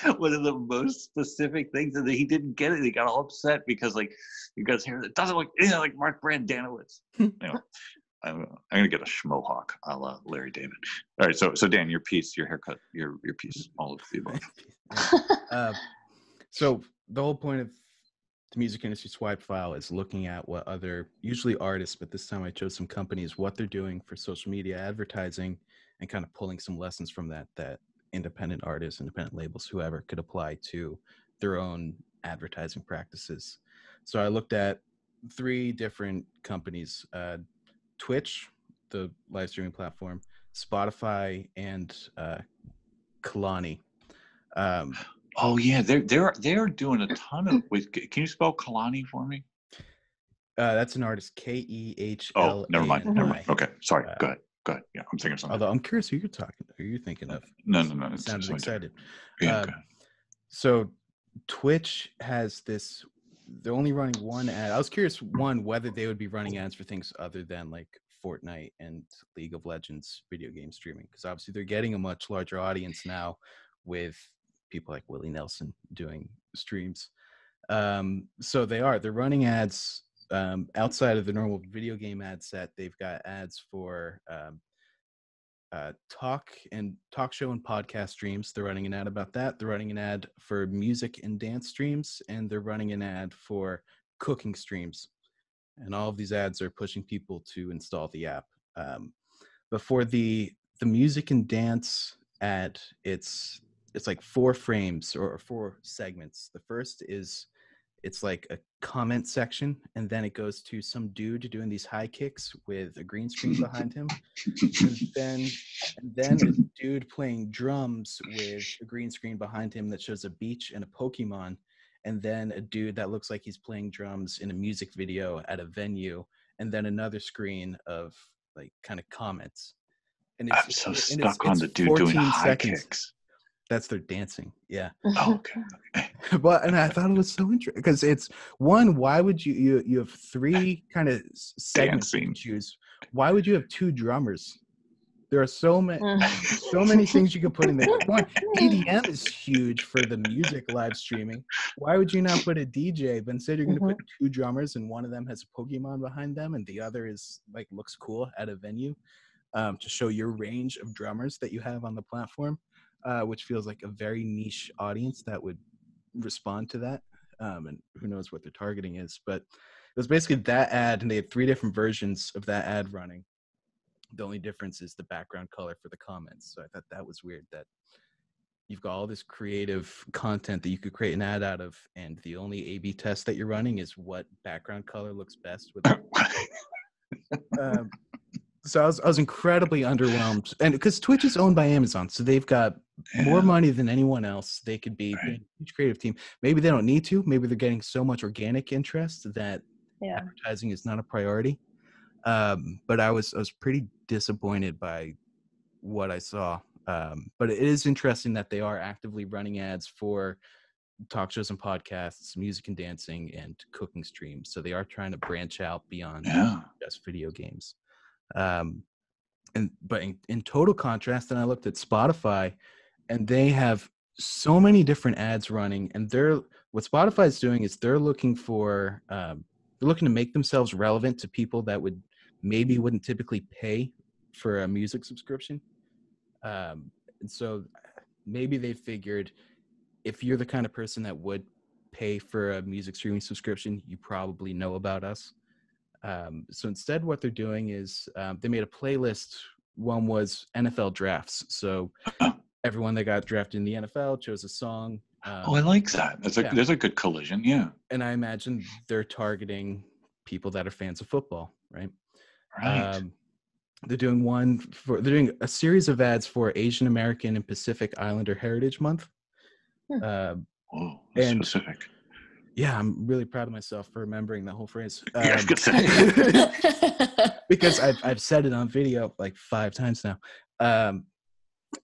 [LAUGHS] One of the most specific things, and that he didn't get it. He got all upset because like you guys hair it doesn't look anything like Mark Brendanawicz. [LAUGHS] anyway, I'm, I'm gonna get a schmohawk a la Larry David. All right, so so Dan, your piece, your haircut, your your piece, all of the above. [LAUGHS] uh, so the whole point of the music industry swipe file is looking at what other usually artists but this time i chose some companies what they're doing for social media advertising and kind of pulling some lessons from that that independent artists independent labels whoever could apply to their own advertising practices so i looked at three different companies uh, twitch the live streaming platform spotify and uh, kalani um, Oh yeah, they're they're they're doing a ton of. With, can you spell Kalani for me? Uh, that's an artist, K E H Oh, never mind. Never mind. Okay, sorry. Uh, go ahead. Go ahead. Yeah, I'm thinking of something. Although I'm curious who you're talking, who you're thinking of. no, no, no. It's sounded excited. Yeah. uh. So, Twitch has this. They're only running one ad. I was curious, one, whether they would be running ads for things other than like Fortnite and League of Legends video game streaming, because obviously they're getting a much larger audience now with people like Willie Nelson doing streams. Um, so they are. They're running ads um, outside of the normal video game ad set. They've got ads for um, uh, talk and talk show and podcast streams. They're running an ad about that. They're running an ad for music and dance streams, and they're running an ad for cooking streams. And all of these ads are pushing people to install the app. Um, but for the the music and dance ad, it's it's like four frames or four segments. The first is it's like a comment section, and then it goes to some dude doing these high kicks with a green screen behind him and then and then a [LAUGHS] dude playing drums with a green screen behind him that shows a beach and a Pokemon, and then a dude that looks like he's playing drums in a music video at a venue, and then another screen of like kind of comments. And I'm so stuck on the dude doing high seconds. kicks. That's their dancing, yeah. Oh, [LAUGHS] okay. okay. [LAUGHS] but and I thought it was so interesting because it's one. Why would you you you have three kind of segments you can Dancing. choose? Why would you have two drummers? There are so many Mm-hmm. so many things you could put in there. [LAUGHS] One, EDM is huge for the music live streaming. Why would you not put a DJ? But instead, you're going to put two drummers, and one of them has a Pokemon behind them, and the other is like looks cool at a venue um, to show your range of drummers that you have on the platform, uh, which feels like a very niche audience that would respond to that. Um, and who knows what their targeting is, but it was basically that ad, and they had three different versions of that ad running the only difference is the background color for the comments. So I thought that was weird that you've got all this creative content that you could create an ad out of, and the only A/B test that you're running is what background color looks best with [COUGHS] um, so I was, I was incredibly underwhelmed, and because Twitch is owned by Amazon, so they've got more money than anyone else. They could be Right. a huge creative team. Maybe they don't need to. Maybe they're getting so much organic interest that Yeah. advertising is not a priority. Um, but I was I was pretty disappointed by what I saw. Um, but it is interesting that they are actively running ads for talk shows and podcasts, music and dancing, and cooking streams. So they are trying to branch out beyond Yeah. just video games. Um, and but in, in total contrast, then I looked at Spotify, and they have so many different ads running, and they're what Spotify is doing is they're looking for um, they're looking to make themselves relevant to people that would maybe wouldn't typically pay for a music subscription. Um, and so maybe they figured if you're the kind of person that would pay for a music streaming subscription, you probably know about us. Um, so instead, what they're doing is um, they made a playlist. One was NFL drafts. So Oh. everyone that got drafted in the NFL chose a song. Um, Oh, I like that. That's a yeah. there's a good collision. Yeah. and I imagine they're targeting people that are fans of football, right? Right. Um, they're doing one for they're doing a series of ads for Asian American and Pacific Islander Heritage Month. Hmm. Uh, Whoa. And- specific. Yeah, I'm really proud of myself for remembering that whole phrase. [LAUGHS] Yeah, Um, gonna [LAUGHS] because I've I've said it on video like five times now. Um,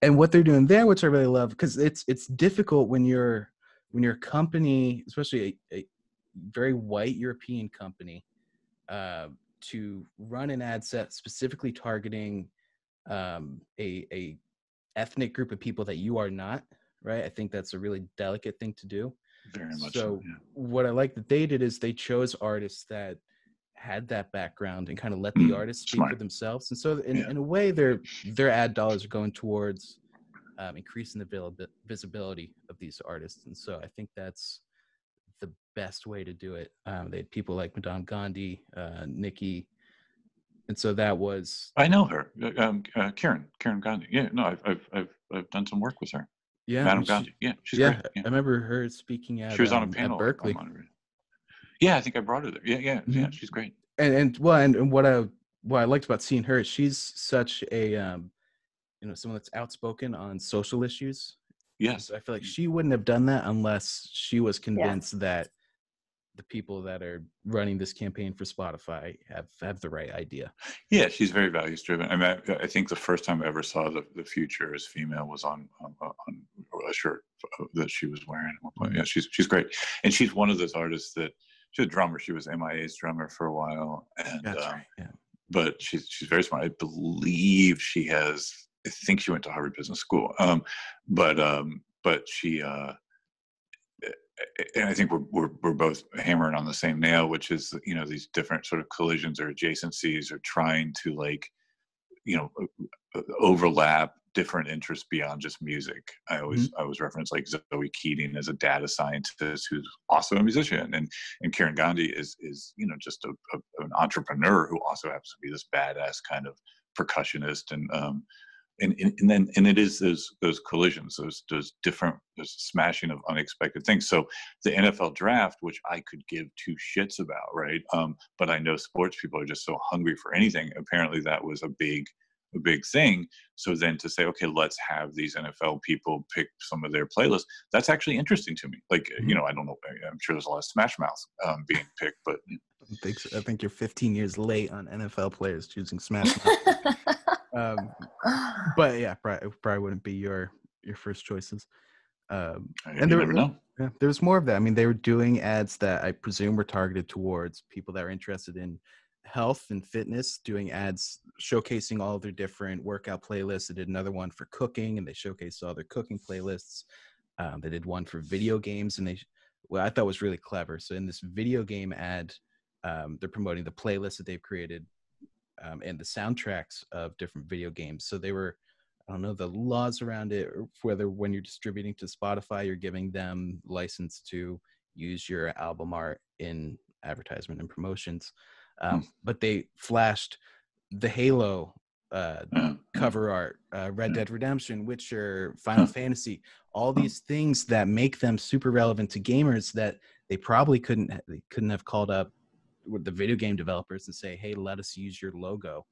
and what they're doing there, which I really love, because it's it's difficult when you're when you're a company, especially a, a very white European company, uh, to run an ad set specifically targeting um, a a ethnic group of people that you are not. Right, I think that's a really delicate thing to do Very much so so. yeah. what I like that they did is they chose artists that had that background and kind of let the Mm, artists speak for themselves. And so in, Yeah. in a way, their their ad dollars are going towards um, increasing the visibility of these artists. And so I think that's the best way to do it. Um, they had people like Madame Gandhi, uh, Nikki. And so that was, I know her. Uh, Um, uh, Karen. Kiran Gandhi. Yeah. No, I've I've I've, I've done some work with her. Yeah. Madame she- Gandhi. Yeah. She's yeah, great. I remember her speaking at, She was on um, a at panel. Berkeley. Yeah, I think I brought her there. Yeah, yeah, yeah. Mhm. She's great. and and well and, and what I what I liked about seeing her, is she's such a um, you know someone that's outspoken on social issues. Yes. So I feel like she wouldn't have done that unless she was convinced that the people that are running this campaign for Spotify have have the right idea. Yeah, she's very values driven. I mean, I, I think the first time I ever saw the, the future as female was on on, on a shirt that she was wearing. at one point. Yeah, she's she's great, and she's one of those artists that she's a drummer. She was MIA's drummer for a while, and um, right. Yeah. but she's she's very smart. I believe she has. I think she went to Harvard Business School. Um, but um, but she. Uh, and I think we're, we're we're both hammering on the same nail, which is you know these different sort of collisions or adjacencies or trying to like you know overlap different interests beyond just music. I always I always reference like Zoe Keating as a data scientist who's also a musician, and and Kiran Gandhi is is you know just a, a an entrepreneur who also happens to be this badass kind of percussionist and um and, and, and then and it is those those collisions those those different those smashing of unexpected things so the nfl draft which i could give two shits about right um but i know sports people are just so hungry for anything apparently that was a big a big thing so then to say okay let's have these nfl people pick some of their playlists that's actually interesting to me like you know i don't know i'm sure there's a lot of smash mouth um, being picked but I think, so- I think you're 15 years late on NFL players choosing Smash. Mouth. [LAUGHS] um, but yeah, [SIGHS] probably, probably wouldn't be your your first choices. Um, And there- Yeah, there was more of that. I mean, they were doing ads that I presume were targeted towards people that are interested in health and fitness, doing ads showcasing all their different workout playlists. They did another one for cooking, and they showcased all their cooking playlists. Um, they did one for video games, and they, well, I thought was really clever. So in this video game ad, um, they're promoting the playlist that they've created um, and the soundtracks of different video games. So they were I don't know the laws around it, or whether when you're distributing to Spotify, you're giving them license to use your album art in advertisement and promotions. Um, But they flashed the Halo uh, [CLEARS THROAT] cover art, uh, Red Dead Redemption, Witcher, Final Fantasy, all these things that make them super relevant to gamers that they probably couldn't they couldn't have called up with the video game developers and say, "Hey, let us use your logo,"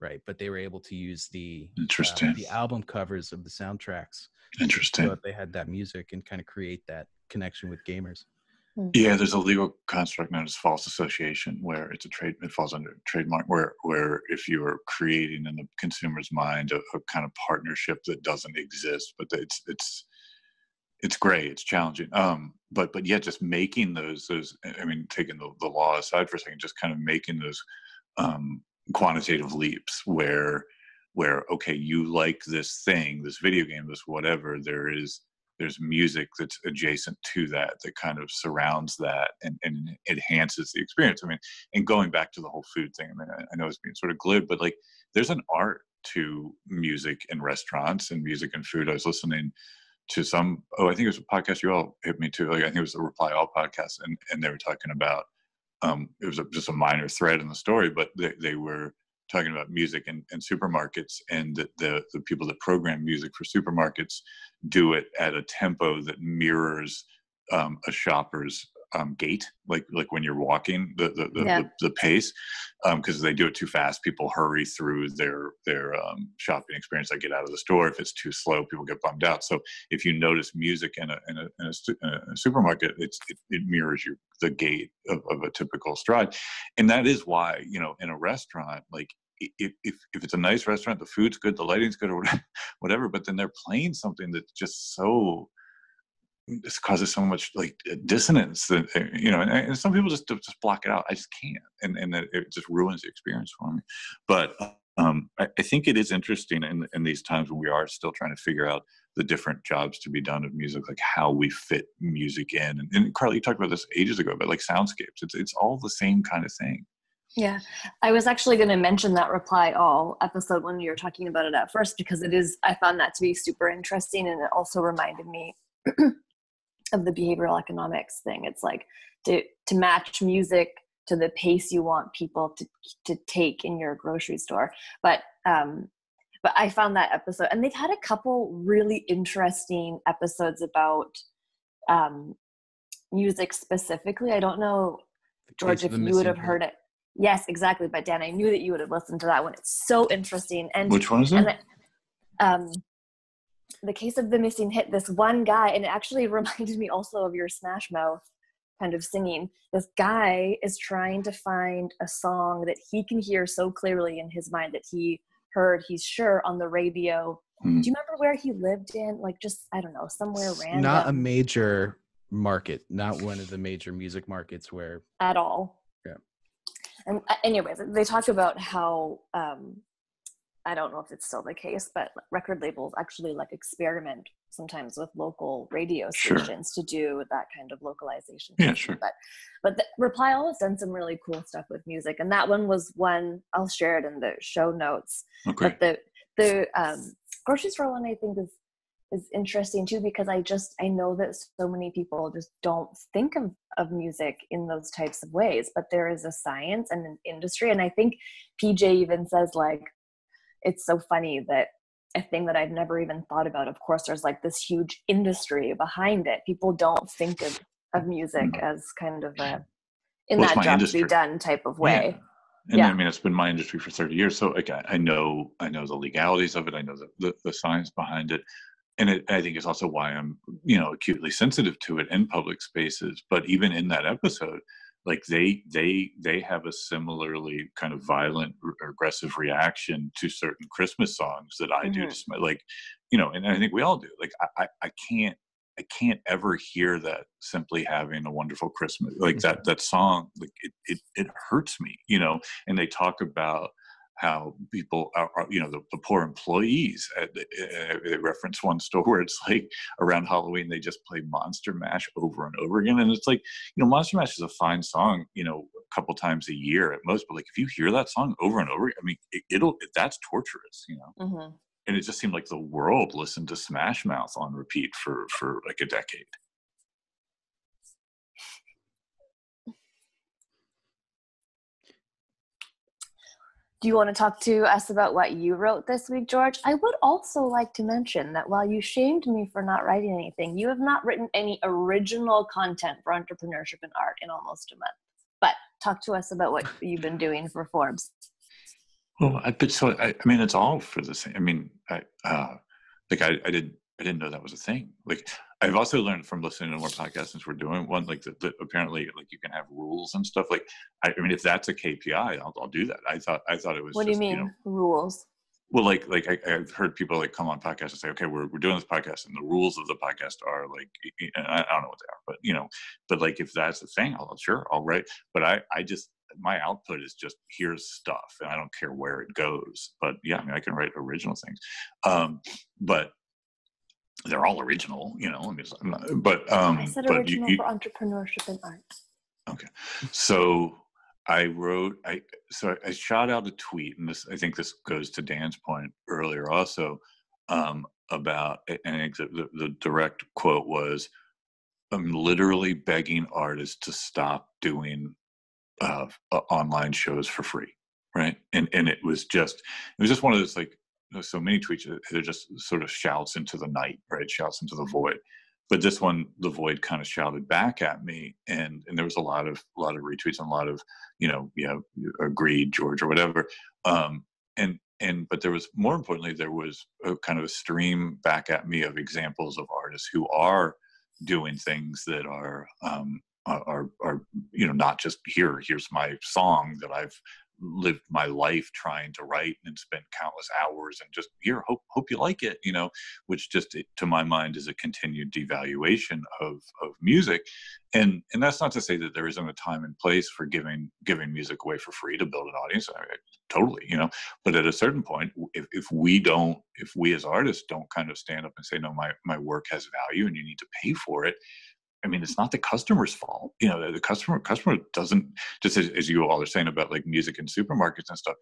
right? But they were able to use the uh, Interesting. the album covers of the soundtracks, Interesting. so they had that music and kind of create that connection with gamers. Yeah, there's a legal construct known as false association, where it's a trade. It falls under trademark, where where if you are creating in the consumer's mind a, a kind of partnership that doesn't exist, but it's it's it's gray, it's challenging. Um, but but yet just making those those. I mean, taking the, the law aside for a second, just kind of making those um, quantitative leaps where where okay, you like this thing, this video game, this whatever. There is there's music that's adjacent to that that kind of surrounds that and, and enhances the experience. I mean, and going back to the whole food thing, I mean, I, I know it's being sort of glib, but like there's an art to music in restaurants and music and food. I was listening to some, oh, I think it was a podcast you all hit me to. Like, I think it was a Reply All podcast, and, and they were talking about, um, it was a, just a minor thread in the story, but they, they were talking about music and, and supermarkets and the, the, the people that program music for supermarkets do it at a tempo that mirrors um, a shopper's um, gait, like like when you're walking, the the, the, Yeah. the, the pace, because they do it too fast. People hurry through their their um, shopping experience. They get out of the store. If it's too slow, people get bummed out. So if you notice music in a in a, in a, in a supermarket, it's it, it mirrors your the gait of, of a typical stride, and that is why you know in a restaurant like if, if if it's a nice restaurant, the food's good, the lighting's good, or whatever, [LAUGHS] whatever. But then they're playing something that's just so this causes so much like dissonance that uh, you know, and, and some people just just block it out. I just can't, and and it just ruins the experience for me. But um, I, I think it is interesting in in these times when we are still trying to figure out the different jobs to be done of music, like how we fit music in. And, and Carly, you talked about this ages ago, but like soundscapes, it's it's all the same kind of thing. Yeah, I was actually going to mention that reply all episode when you were talking about it at first because it is. I found that to be super interesting, and it also reminded me [CLEARS THROAT] of the behavioral economics thing. It's like to to match music to the pace you want people to to take in your grocery store. But um, but I found that episode, and they've had a couple really interesting episodes about um, music specifically. I don't know The George, if you would have heard it. Yes, exactly. But Dan, I knew that you would have listened to that one. It's so interesting. And Which one is and it? the, um, the case of the missing hit. This one guy, and it actually [LAUGHS] reminded me also of your Smash Mouth kind of singing. This guy is trying to find a song that he can hear so clearly in his mind that he heard. He's sure on the radio. Hmm. Do you remember where he lived in? Like just I don't know, somewhere It's random. Not a major market, not one of the major music markets where at all. Yeah. And uh, anyways, they talk about how um, I don't know if it's still the case, but record labels actually like experiment sometimes with local radio Sure. stations to do that kind of localization. Yeah, sure. But but the, Reply All has done some really cool stuff with music, and that one was one I'll share it in the show notes. Okay. But the the um, grocery store one I think is is interesting too because I just I know that so many people just don't think of of music in those types of ways, but there is a science and an industry, and I think PJ even says like it's so funny that a thing that I've never even thought about. Of course, there's like this huge industry behind it. People don't think of of music Mhm. as kind of a in Well, that job to be done type of way. And Yeah. I mean, it's been my industry for 30 years. So like, I, I know, I know the legalities of it. I know the, the, the science behind it. And it, I think it's also why I'm, you know, acutely sensitive to it in public spaces. But even in that episode, like they, they, they have a similarly kind of violent or aggressive reaction to certain Christmas songs that I do. Mhm. To, sm- like, you know, and I think we all do. Like, I, I, I can't, I can't ever hear that simply having a wonderful Christmas like that that song like it, it it hurts me you know and they talk about how people are, are you know the, the poor employees uh, they, uh, they reference one store where it's [LAUGHS] like around halloween they just play monster mash over and over again and it's like you know monster mash is a fine song you know a couple times a year at most but like if you hear that song over and over i mean it, it'll that's torturous you know? Hmm and it just seemed like the world listened to smash mouth on repeat for for like a decade Do you want to talk to us about what you wrote this week, George? I would also like to mention that while you shamed me for not writing anything, you have not written any original content for entrepreneurship and art in almost a month. But talk to us about what you've been doing for Forbes. Well, I, but so I, I mean, it's all for the same. I mean, I uh, like I, I did I didn't know that was a thing. Like I've also learned from listening to more podcasts since we're doing one, like that, apparently like you can have rules and stuff. Like I, I mean, if that's a KPI, I'll, I'll, do that. I thought I thought it was. What just, do you mean you know, rules? Well, like like I, have heard people like come on podcasts and say, okay, we're we're doing this podcast, and the rules of the podcast are like I, I don't know what they are, but you know, but like if that's the thing, I'll sure I'll write. But I I just my output is just here's stuff, and I don't care where it goes. But yeah, I mean, I can write original things, um, but they're all original, you know. I mean, not, but um, I said but original you, you, for entrepreneurship and art. Okay, so I wrote I so I shot out a tweet, and this I think this goes to Dan's point earlier also um, about the, the, the direct quote was, "I'm literally begging artists to stop doing uh, uh, online shows for free." Right, and and it was just it was just one of those like so many tweets uh, they're just sort of shouts into the night right? Shouts into the void. But this one the void kind of shouted back at me and and there was a lot of a lot of retweets and a lot of you know you know agreed george or whatever. Um and and but there was more importantly there was a kind of a stream back at me of examples of artists who are doing things that are um are are you know not just here here's my song that i've lived my life trying to write and spent countless hours and just here hope hope you like it you know which just to my mind is a continued devaluation of of music. And and that's not to say that there isn't a time and place for giving giving music away for free to build an audience. I totally you know. But at a certain point if, if we don't if we as artists don't kind of stand up and say no my my work has value and you need to pay for it I mean, it's not the customer's fault. You know, the customer customer doesn't just as, as, you all are saying about like music and supermarkets and stuff.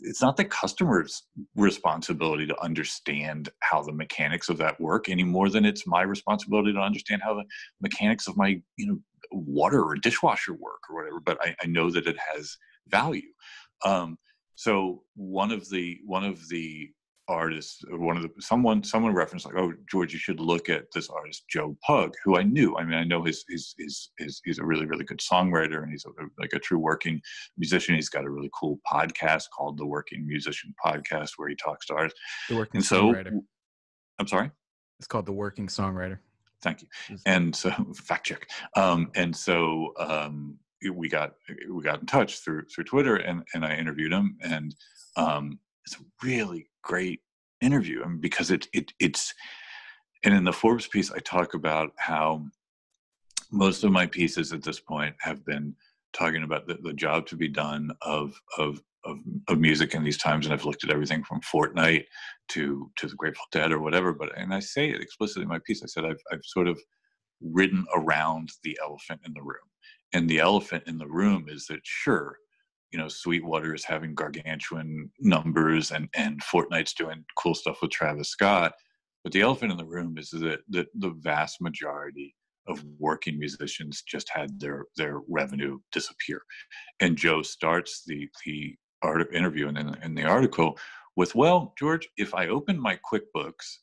It's not the customer's responsibility to understand how the mechanics of that work any more than it's my responsibility to understand how the mechanics of my you know water or dishwasher work or whatever. But I, I know that it has value. Um, so one of the one of the artist one of the someone someone referenced like oh george you should look at this artist joe pug who i knew. I mean i know his his his, his he's a really really good songwriter and he's a, like a true working musician. He's got a really cool podcast called the working musician podcast where he talks to artists. The working and so songwriter. i'm sorry? It's called the working songwriter. Thank you. And so [LAUGHS] fact check. Um and so um we got we got in touch through through twitter and and i interviewed him and um it's a really great interview I mean, because it, it it's and in the Forbes piece I talk about how most of my pieces at this point have been talking about the, the job to be done of of of, of music in these times and I've looked at everything from Fortnite to to the Grateful Dead or whatever but and I say it explicitly in my piece I said I've I've sort of ridden around the elephant in the room. And the elephant in the room is that sure you know Sweetwater is having gargantuan numbers and and Fortnite's doing cool stuff with Travis Scott. But the elephant in the room is that the, the vast majority of working musicians just had their their revenue disappear. And Joe starts the the art interview and in, in the article with, well, George, if I open my QuickBooks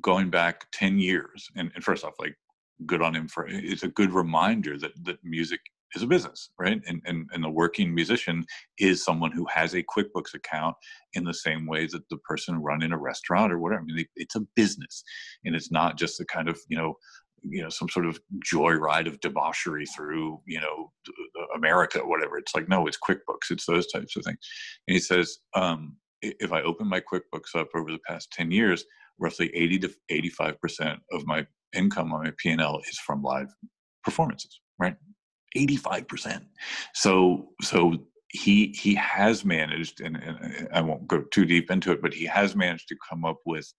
going back 10 years, and, and first off, like good on him for it's a good reminder that that music is a business, right? And, and, and the working musician is someone who has a QuickBooks account in the same way that the person running a restaurant or whatever. I mean, it's a business, and it's not just a kind of you know, you know, some sort of joyride of debauchery through you know America or whatever. It's like no, it's QuickBooks. It's those types of things. And he says, um, if I open my QuickBooks up over the past ten years, roughly eighty to eighty-five percent of my income on my P and L is from live performances, right? 85%. So so he he has managed and, and, I won't go too deep into it, but he has managed to come up with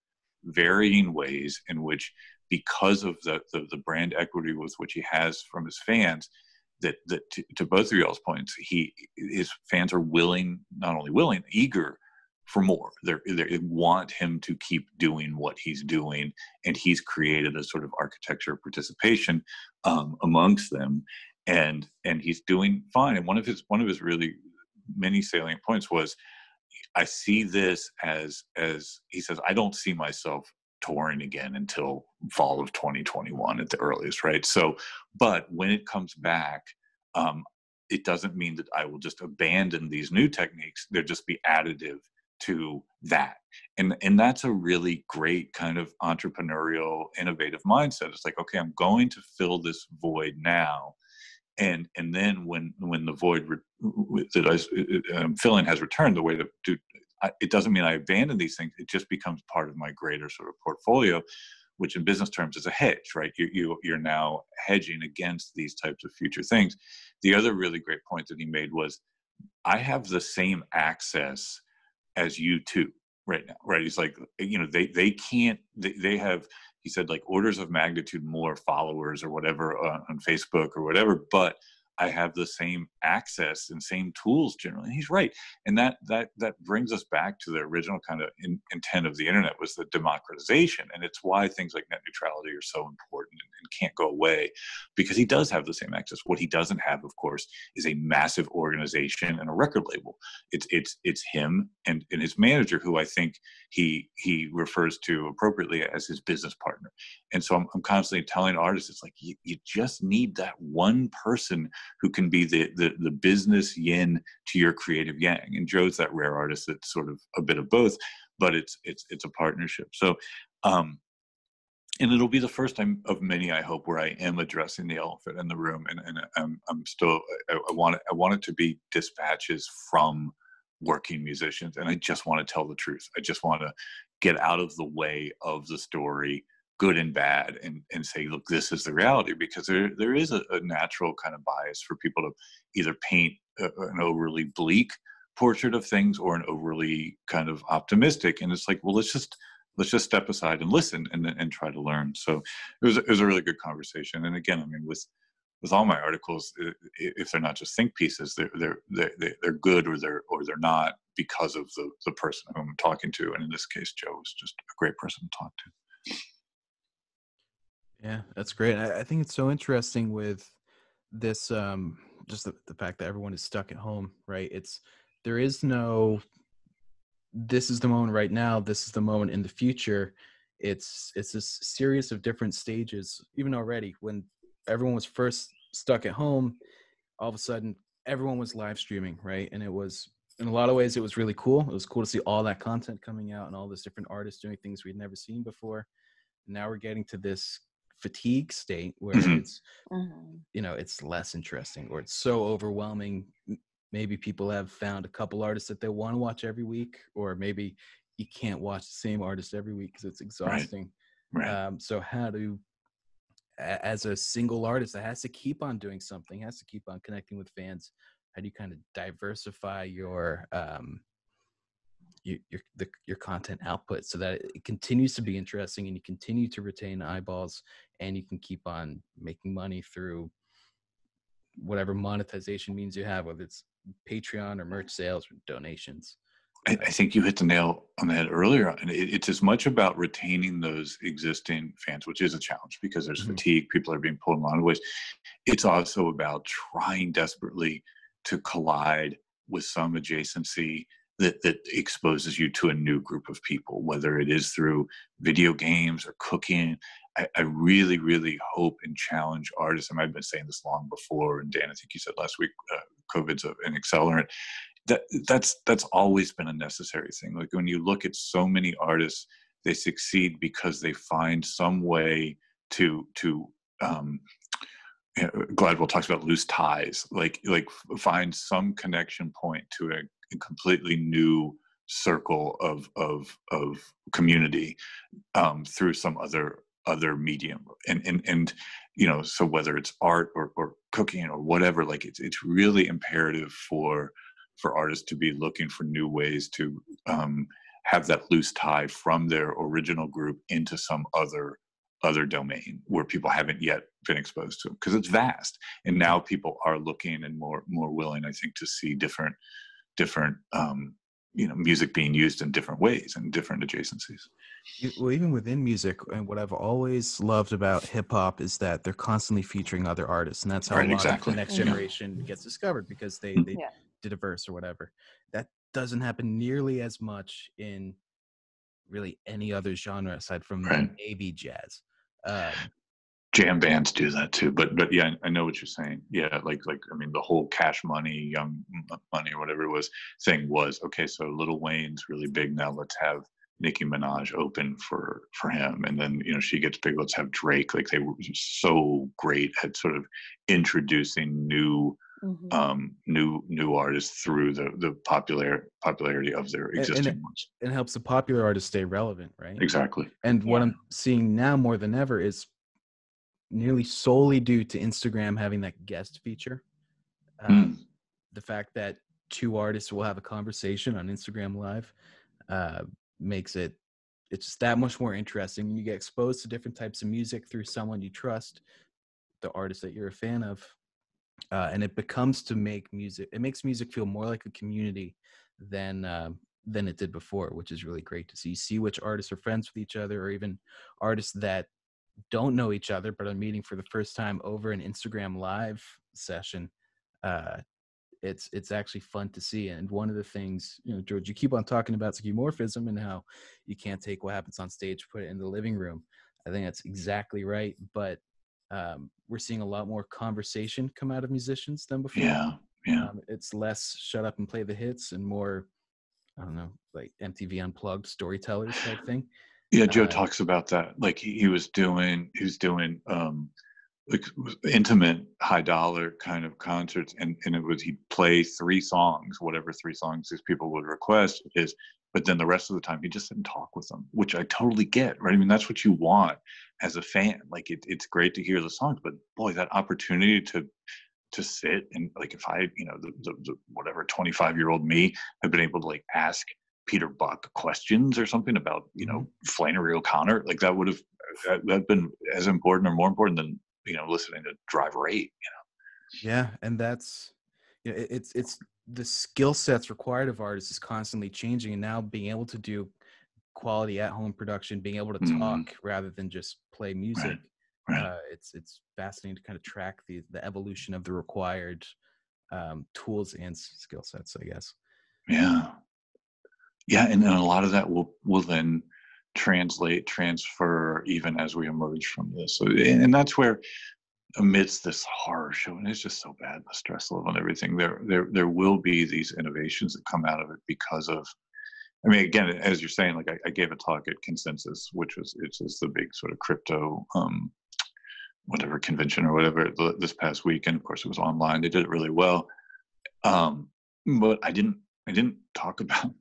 varying ways in which because of the, the, the brand equity with which he has from his fans, that that to, to both of y'all's points, he his fans are willing, not only willing, eager for more. They're, they want him to keep doing what he's doing, and he's created a sort of architecture of participation um, amongst them and and he's doing fine. And one of his one of his really many salient points was, I see this as as he says, I don't see myself touring again until fall of 2021 at the earliest, right? So, but when it comes back, um, it doesn't mean that I will just abandon these new techniques. They'll just be additive to that. And and that's a really great kind of entrepreneurial, innovative mindset. It's like, okay, I'm going to fill this void now. And and then when when the void re- that I, um, filling has returned, the way to do it doesn't mean I abandon these things. It just becomes part of my greater sort of portfolio which in business terms is a hedge, right? You, you, you're now hedging against these types of future things. The other really great point that he made was, I have the same access as you too right now, right? He's like, you know, they they can't, they, they have, he said, like orders of magnitude more followers or whatever on, on Facebook or whatever, but I have the same access and same tools generally. And he's right, and that that that brings us back to the original kind of in, intent of the internet was the democratization, and it's why things like net neutrality are so important and, and can't go away, because he does have the same access. What he doesn't have, of course, is a massive organization and a record label. It's it's it's him and and his manager, who I think he he refers to appropriately as his business partner. And so I'm, I'm constantly telling artists, it's like you, you just need that one person who can be the, the, the business yin to your creative yang. And Joe's that rare artist that's sort of a bit of both, but it's it's it's a partnership. So um, and it'll be the first time of many, I hope, where I am addressing the elephant in the room, and, and I'm, I'm still, I, I, want it, I want it to be dispatches from working musicians, and I just want to tell the truth. I just want to get out of the way of the story, good and bad and, and say look this is the reality because there, there is a, a natural kind of bias for people to either paint a, an overly bleak portrait of things or an overly kind of optimistic and it's like well let's just let's just step aside and listen and, and try to learn. So it was, it was a really good conversation and again i mean with with all my articles if they're not just think pieces they're they're they're, they're good or they're or they're not because of the the person who i'm talking to and in this case joe was just a great person to talk to yeah, that's great. I, I think it's so interesting with this, um, just the, the fact that everyone is stuck at home, right? It's there is no. This is the moment right now. This is the moment in the future. It's it's this series of different stages. Even already, when everyone was first stuck at home, all of a sudden everyone was live streaming, right? And it was in a lot of ways it was really cool. It was cool to see all that content coming out and all these different artists doing things we'd never seen before. Now we're getting to this fatigue state where mm-hmm. it's mm-hmm. you know it's less interesting or it's so overwhelming maybe people have found a couple artists that they want to watch every week or maybe you can't watch the same artist every week because it's exhausting right. Right. Um, so how do as a single artist that has to keep on doing something has to keep on connecting with fans how do you kind of diversify your um, your your, the, your content output so that it continues to be interesting and you continue to retain eyeballs and you can keep on making money through whatever monetization means you have whether it's patreon or merch sales or donations I, I think you hit the nail on the head earlier and it, it's as much about retaining those existing fans which is a challenge because there's mm-hmm. fatigue people are being pulled in a lot of ways it's also about trying desperately to collide with some adjacency that that exposes you to a new group of people, whether it is through video games or cooking. I, I really, really hope and challenge artists. And I've been saying this long before. And Dan, I think you said last week, uh, COVID's an accelerant. That that's that's always been a necessary thing. Like when you look at so many artists, they succeed because they find some way to to um, Gladwell talks about loose ties, like like find some connection point to a completely new circle of of of community um, through some other other medium. And and and you know so whether it's art or, or cooking or whatever like it's it's really imperative for for artists to be looking for new ways to um, have that loose tie from their original group into some other other domain where people haven't yet been exposed to because it's vast and now people are looking and more more willing i think to see different different um, you know music being used in different ways and different adjacencies well even within music and what i've always loved about hip hop is that they're constantly featuring other artists and that's how right, exactly. the next mm-hmm. generation gets discovered because they they yeah. did a verse or whatever that doesn't happen nearly as much in really any other genre aside from right. maybe jazz um, jam bands do that too but but yeah i know what you're saying. Yeah like like i mean the whole cash money young money or whatever it was thing was okay so lil wayne's really big now let's have nicki minaj open for for him. And then you know she gets big let's have drake. Like they were so great at sort of introducing new mm-hmm. um new new artists through the the popular popularity of their existing and, and ones. it helps the popular artists stay relevant right? Exactly. And what i'm seeing now more than ever is nearly solely due to Instagram having that guest feature. Um, mm. The fact that two artists will have a conversation on Instagram Live uh, makes it it's just that much more interesting. You get exposed to different types of music through someone you trust, the artist that you're a fan of, uh, and it becomes to make music. It makes music feel more like a community than uh, than it did before, which is really great to see. You See which artists are friends with each other, or even artists that don't know each other but are meeting for the first time over an Instagram live session, uh, it's it's actually fun to see. And one of the things, you know, George, you keep on talking about skeuomorphism and how you can't take what happens on stage, put it in the living room. I think that's exactly right. But um, we're seeing a lot more conversation come out of musicians than before. Yeah, yeah. Um, it's less shut up and play the hits and more, I don't know, like MTV Unplugged storytellers type thing. Yeah, Joe uh, talks about that. Like he, he was doing, he was doing um, like intimate, high dollar kind of concerts, and and it was he'd play three songs, whatever three songs these people would request is, but then the rest of the time he just didn't talk with them, which I totally get, right? I mean, that's what you want as a fan. Like it, it's great to hear the songs, but boy, that opportunity to to sit and like if I, you know, the, the, the whatever 25 year old me had been able to like ask Peter Buck questions or something about you know mm-hmm. Flannery O'Connor, like that would have that been as important or more important than you know listening to Driver Eight. You know. Yeah, and that's you know, it's it's the skill sets required of artists is constantly changing, and now being able to do quality at home production, being able to mm-hmm. talk mm-hmm. rather than just play music. Right. Right. Uh, it's it's fascinating to kind of track the the evolution of the required um, tools and skill sets, I guess. Yeah, yeah and, and a lot of that will will then translate transfer even as we emerge from this so, and that's where amidst this horror show and it's just so bad the stress level and everything there there there will be these innovations that come out of it because of I mean, again, as you're saying, like I, I gave a talk at Consensus, which was it's is the big sort of crypto, um, whatever convention or whatever this past week, and of course it was online. They did it really well, um, but I didn't I didn't talk [LAUGHS] about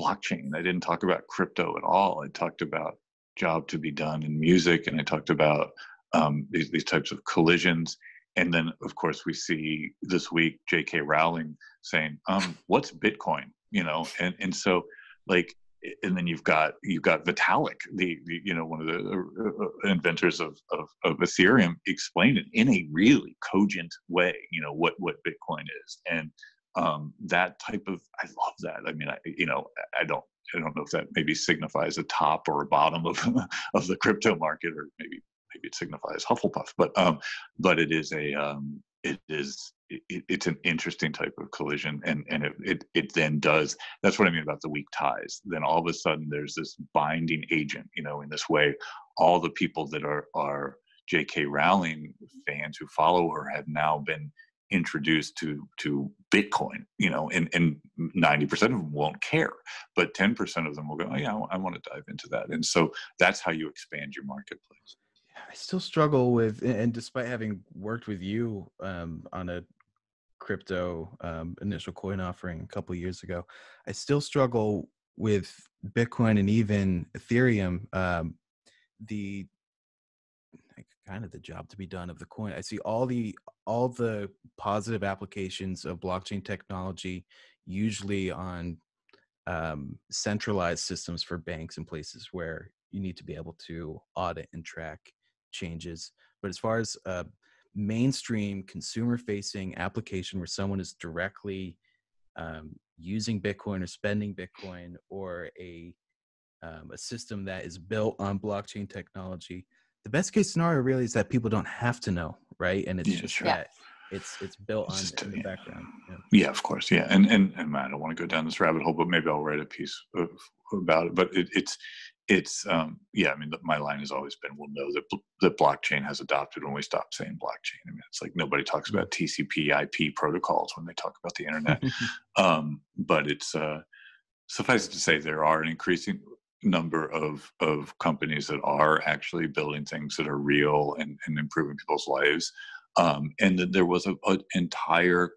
blockchain. I didn't talk about crypto at all. I talked about job to be done in music, and I talked about um, these, these types of collisions. And then, of course, we see this week J.K. Rowling saying, um, "What's Bitcoin?" You know, and and so like, and then you've got you've got Vitalik, the, the you know one of the uh, uh inventors of, of, of Ethereum, explained it in a really cogent way. You know what what Bitcoin is, and um, that type of i love that. I mean i you know i don't i don't know if that maybe signifies a top or a bottom of [LAUGHS] of the crypto market or maybe maybe it signifies hufflepuff but um but it is a um it is it, it's an interesting type of collision and and it, it it then does that's what i mean about the weak ties. Then all of a sudden there's this binding agent you know in this way all the people that are are jk rowling fans who follow her have now been introduced to to Bitcoin, you know, and and ninety percent of them won't care, but ten percent of them will go, oh yeah, I want to dive into that, and so that's how you expand your marketplace. I still struggle with, and despite having worked with you um, on a crypto um, initial coin offering a couple years ago, I still struggle with Bitcoin and even Ethereum. Um, the kind of the job to be done of the coin. I see all the all the positive applications of blockchain technology, usually on um, centralized systems for banks and places where you need to be able to audit and track changes. But as far as a mainstream consumer-facing application where someone is directly um, using Bitcoin or spending Bitcoin or a um, a system that is built on blockchain technology, the best case scenario really is that people don't have to know, right? And it's yeah, just sure. that it's it's built on just, in the background. Yeah. yeah. of course, yeah. And and and I don't want to go down this rabbit hole, but maybe I'll write a piece of, about it. But it, it's it's um, yeah. I mean, my line has always been, we'll know that that blockchain has adopted when we stop saying blockchain. I mean, it's like nobody talks about TCP/IP protocols when they talk about the internet. [LAUGHS] um, but it's uh, suffice it to say, there are an increasing number of of companies that are actually building things that are real and, and improving people's lives. Um, and that there was an entire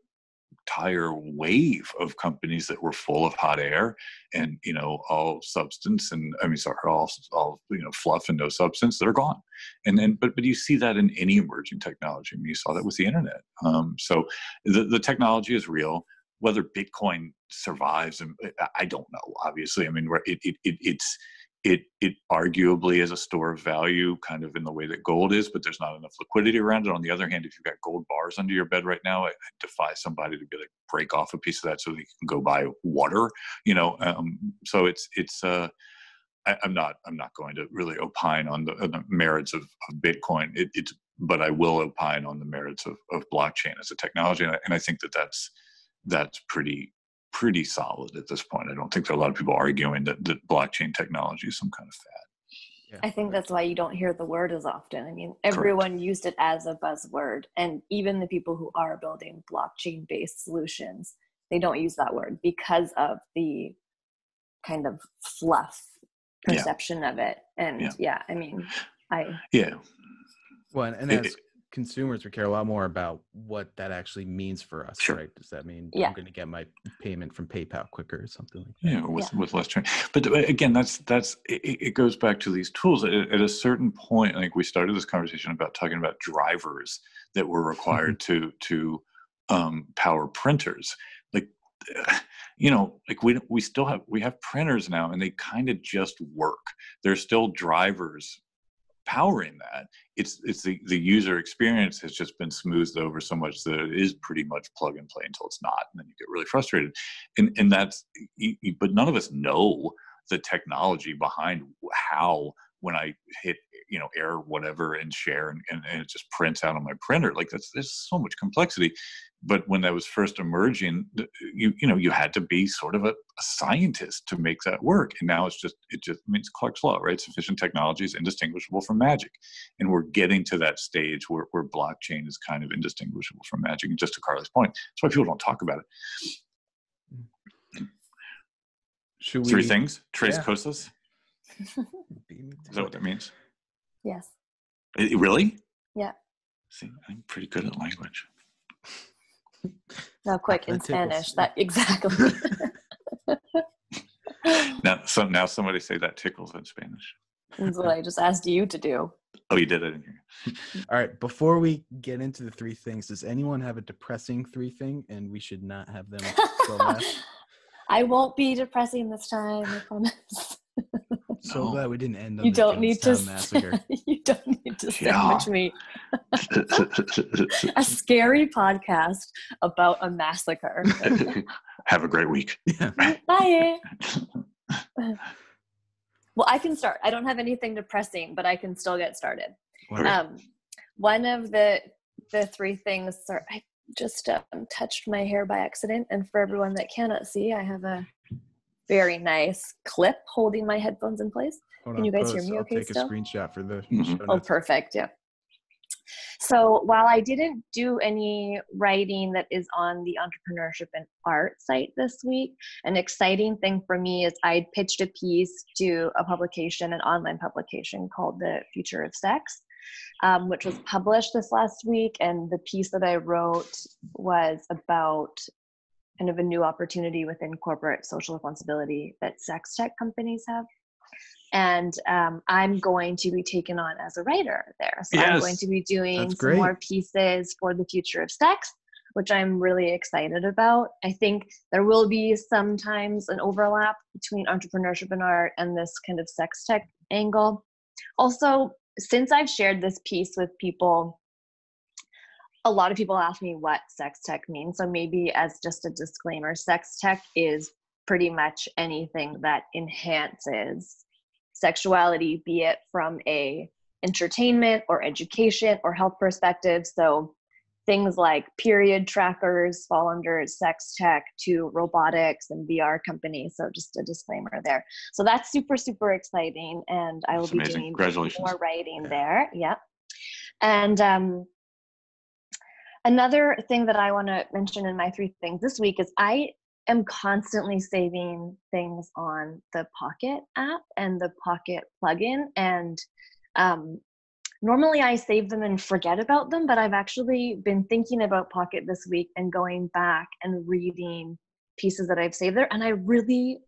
entire wave of companies that were full of hot air and you know all substance and i mean sorry all all you know fluff and no substance that are gone. And then but but you see that in any emerging technology. I mean, you saw that with the internet. Um, so the, the technology is real whether bitcoin survives and i don't know obviously i mean it, it, it it's it it arguably is a store of value kind of in the way that gold is but there's not enough liquidity around it. On the other hand if you've got gold bars under your bed right now i, I defy somebody to be like break off a piece of that so you can go buy water you know um, so it's it's uh I, am not i'm not going to really opine on the, on the merits of, of bitcoin. It, it's but i will opine on the merits of, of blockchain as a technology and I, and I think that that's that's pretty pretty solid at this point. I don't think there are a lot of people arguing that, that blockchain technology is some kind of fad. Yeah. I think that's why you don't hear the word as often. I mean, everyone Correct. used it as a buzzword, and even the people who are building blockchain based solutions, they don't use that word because of the kind of fluff perception yeah. of it. And yeah. yeah, I mean, I. Yeah. Well, and as consumers would care a lot more about what that actually means for us, sure. right? Does that mean yeah. I'm going to get my payment from PayPal quicker or something like that? Yeah, with, yeah. with less training. But uh, again, that's that's it, it, goes back to these tools. At, at, a certain point, I think we started this conversation about talking about drivers that were required to to um, power printers. Like, [SIGHS] you know, like we we still have we have printers now, and they kind of just work. There's still drivers powering that it's it's the, the user experience has just been smoothed over so much that it is pretty much plug and play until it's not and then you get really frustrated. And and that's but none of us know the technology behind how when i hit you know air whatever and share and, and, and it just prints out on my printer like that's there's so much complexity. But when that was first emerging you you know you had to be sort of a, a, scientist to make that work. And now it's just it just means clarke's law right? Sufficient technology is indistinguishable from magic. And we're getting to that stage where, where blockchain is kind of indistinguishable from magic and just to carly's point. That's why people don't talk about it. Should we, three things? Trace yeah. cosas? [LAUGHS] Is that what that means yes it, really yeah see i'm pretty good at language now, quick in Spanish. That [LAUGHS] exactly. [LAUGHS] now, so now somebody say that tickles in Spanish. That's what I just asked you to do. Oh, you did it in here. All right. Before we get into the three things, does anyone have a depressing three thing, and we should not have them go last? [LAUGHS] I won't be depressing this time. I promise. So no. glad we didn't end on you don't need to massacre. [LAUGHS] you don't need to sandwich yeah. me. [LAUGHS] A scary podcast about a massacre. [LAUGHS] Have a great week. Yeah. bye. Well i can start. I don't have anything depressing but i can still get started. Um, one of the the three things are i just um, touched my hair by accident. And for everyone that cannot see i have a very nice clip holding my headphones in place. Hold Can on, you guys hear me I'll okay take still? a screenshot for the [LAUGHS] mm-hmm. Oh, perfect. Yeah. So while I didn't do any writing that is on the entrepreneurship and art site this week, an exciting thing for me is I pitched a piece to a publication, an online publication called The Future of Sex, um, which was published this last week. And the piece that I wrote was about kind of a new opportunity within corporate social responsibility that sex tech companies have. And um, I'm going to be taken on as a writer there. So yes. I'm going to be doing some more pieces for the future of sex, which I'm really excited about. I think there will be sometimes an overlap between entrepreneurship and art and this kind of sex tech angle. Also, since I've shared this piece with people a lot of people ask me what sex tech means. So maybe as just a disclaimer, sex tech is pretty much anything that enhances sexuality, be it from a entertainment or education or health perspective. So things like period trackers fall under sex tech to robotics and VR companies. So just a disclaimer there. So that's super, super exciting. And I will That's be amazing. doing more writing Yeah. there. Yeah. And um, another thing that I want to mention in my three things this week is I am constantly saving things on the Pocket app and the Pocket plugin. And um, normally I save them and forget about them, but I've actually been thinking about Pocket this week and going back and reading pieces that I've saved there. And I really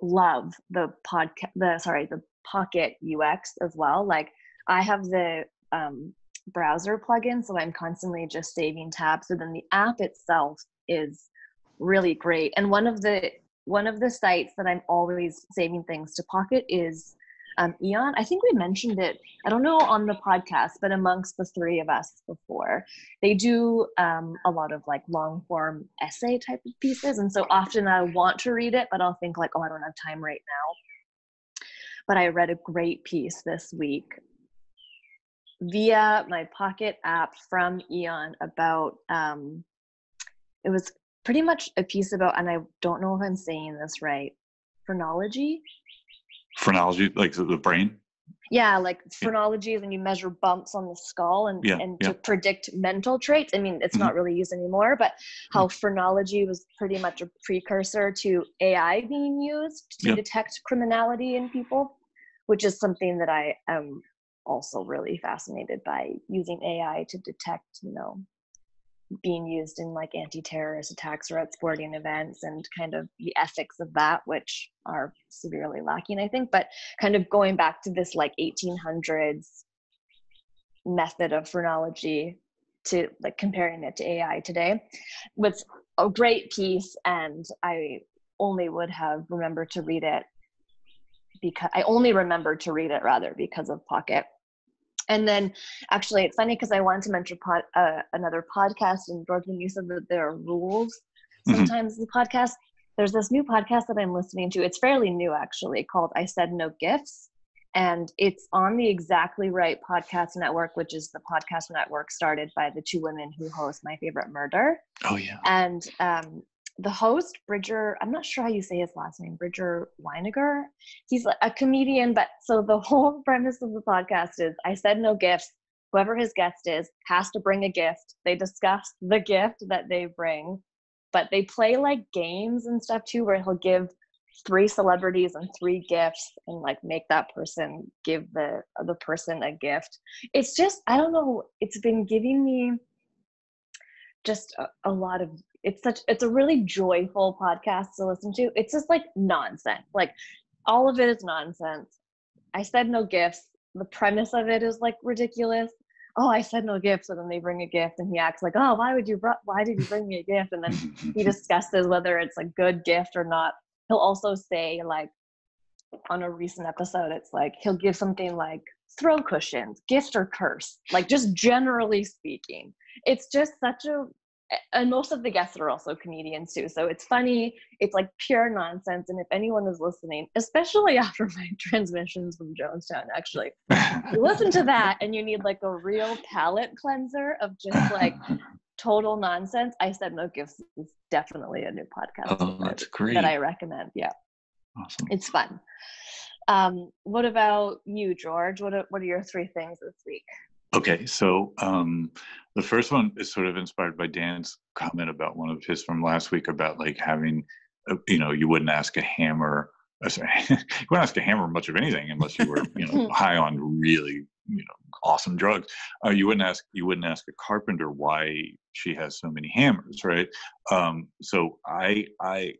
love the podcast, the sorry, the Pocket UX as well. Like I have the um, browser plugin, so I'm constantly just saving tabs. So then the app itself is really great. And one of the one of the sites that I'm always saving things to Pocket is um, Aeon. I think we mentioned it. I don't know on the podcast, but amongst the three of us before, they do um, a lot of like long form essay type of pieces. And so often I want to read it, but I'll think like, oh, I don't have time right now. But I read a great piece this week via my Pocket app from Aeon about um, it was pretty much a piece about, and I don't know if I'm saying this right, phrenology. Phrenology, like the brain. Yeah, like Yeah. phrenology is when you measure bumps on the skull and, Yeah, and yeah. to predict mental traits. I mean, it's Mhm. not really used anymore, but Mm-hmm. how phrenology was pretty much a precursor to AI being used to Yeah. detect criminality in people, which is something that I am also really fascinated by using AI to detect, you know, being used in like anti-terrorist attacks or at sporting events and kind of the ethics of that which are severely lacking i think. But kind of going back to this like 1800s method of phrenology to like comparing it to ai today was a great piece and i only would have remembered to read it because i only remembered to read it rather because of pocket and then actually it's funny because i wanted to mention pod, uh, another podcast and when you said that there are rules Mhm. sometimes in the podcast there's this new podcast that i'm listening to it's fairly new actually called i said no gifts and it's on the exactly right podcast network which is the podcast network started by the two women who host my favorite murder Oh yeah. and um, the host bridger i'm not sure how you say his last name bridger winegar? He's a comedian but so the [LAUGHS] whole premise of the podcast is i said no gifts. Whoever his guest is has to bring a gift. They discuss the gift that they bring but they play like games and stuff too where he'll give three celebrities and three gifts and like make that person give the the person a gift. It's just i don't know it's been giving me just a, a lot of it's such it's a really joyful podcast to listen to. It's just like nonsense. Like all of it is nonsense. I said no gifts. The premise of it is like ridiculous. Oh i said no gifts and then they bring a gift and he acts like oh why would you br- why did you bring me a gift? And then he [LAUGHS] discusses whether it's a good gift or not. He'll also say like on a recent episode it's like he'll give something like throw cushions gift or curse like just generally speaking. It's just such a and most of the guests are also comedians too so it's funny it's like pure nonsense and if anyone is listening especially [LAUGHS] after my transmissions from jonestown actually listen to that and you need like a real palate cleanser of just like [LAUGHS] total nonsense i said no gifts is definitely a new podcast oh, that- that's great. that i recommend yeah awesome. it's fun um what about you george what are, what are your three things this week Okay, so um, the first one is sort of inspired by Dan's comment about one of his from last week about like having, uh, you know, you wouldn't ask a hammer, uh, sorry, [LAUGHS] you wouldn't ask a hammer much of anything unless you were, you know, [LAUGHS] high on really, you know, awesome drugs. Uh, you wouldn't ask, you wouldn't ask a carpenter why she has so many hammers, right? Um, so I, I,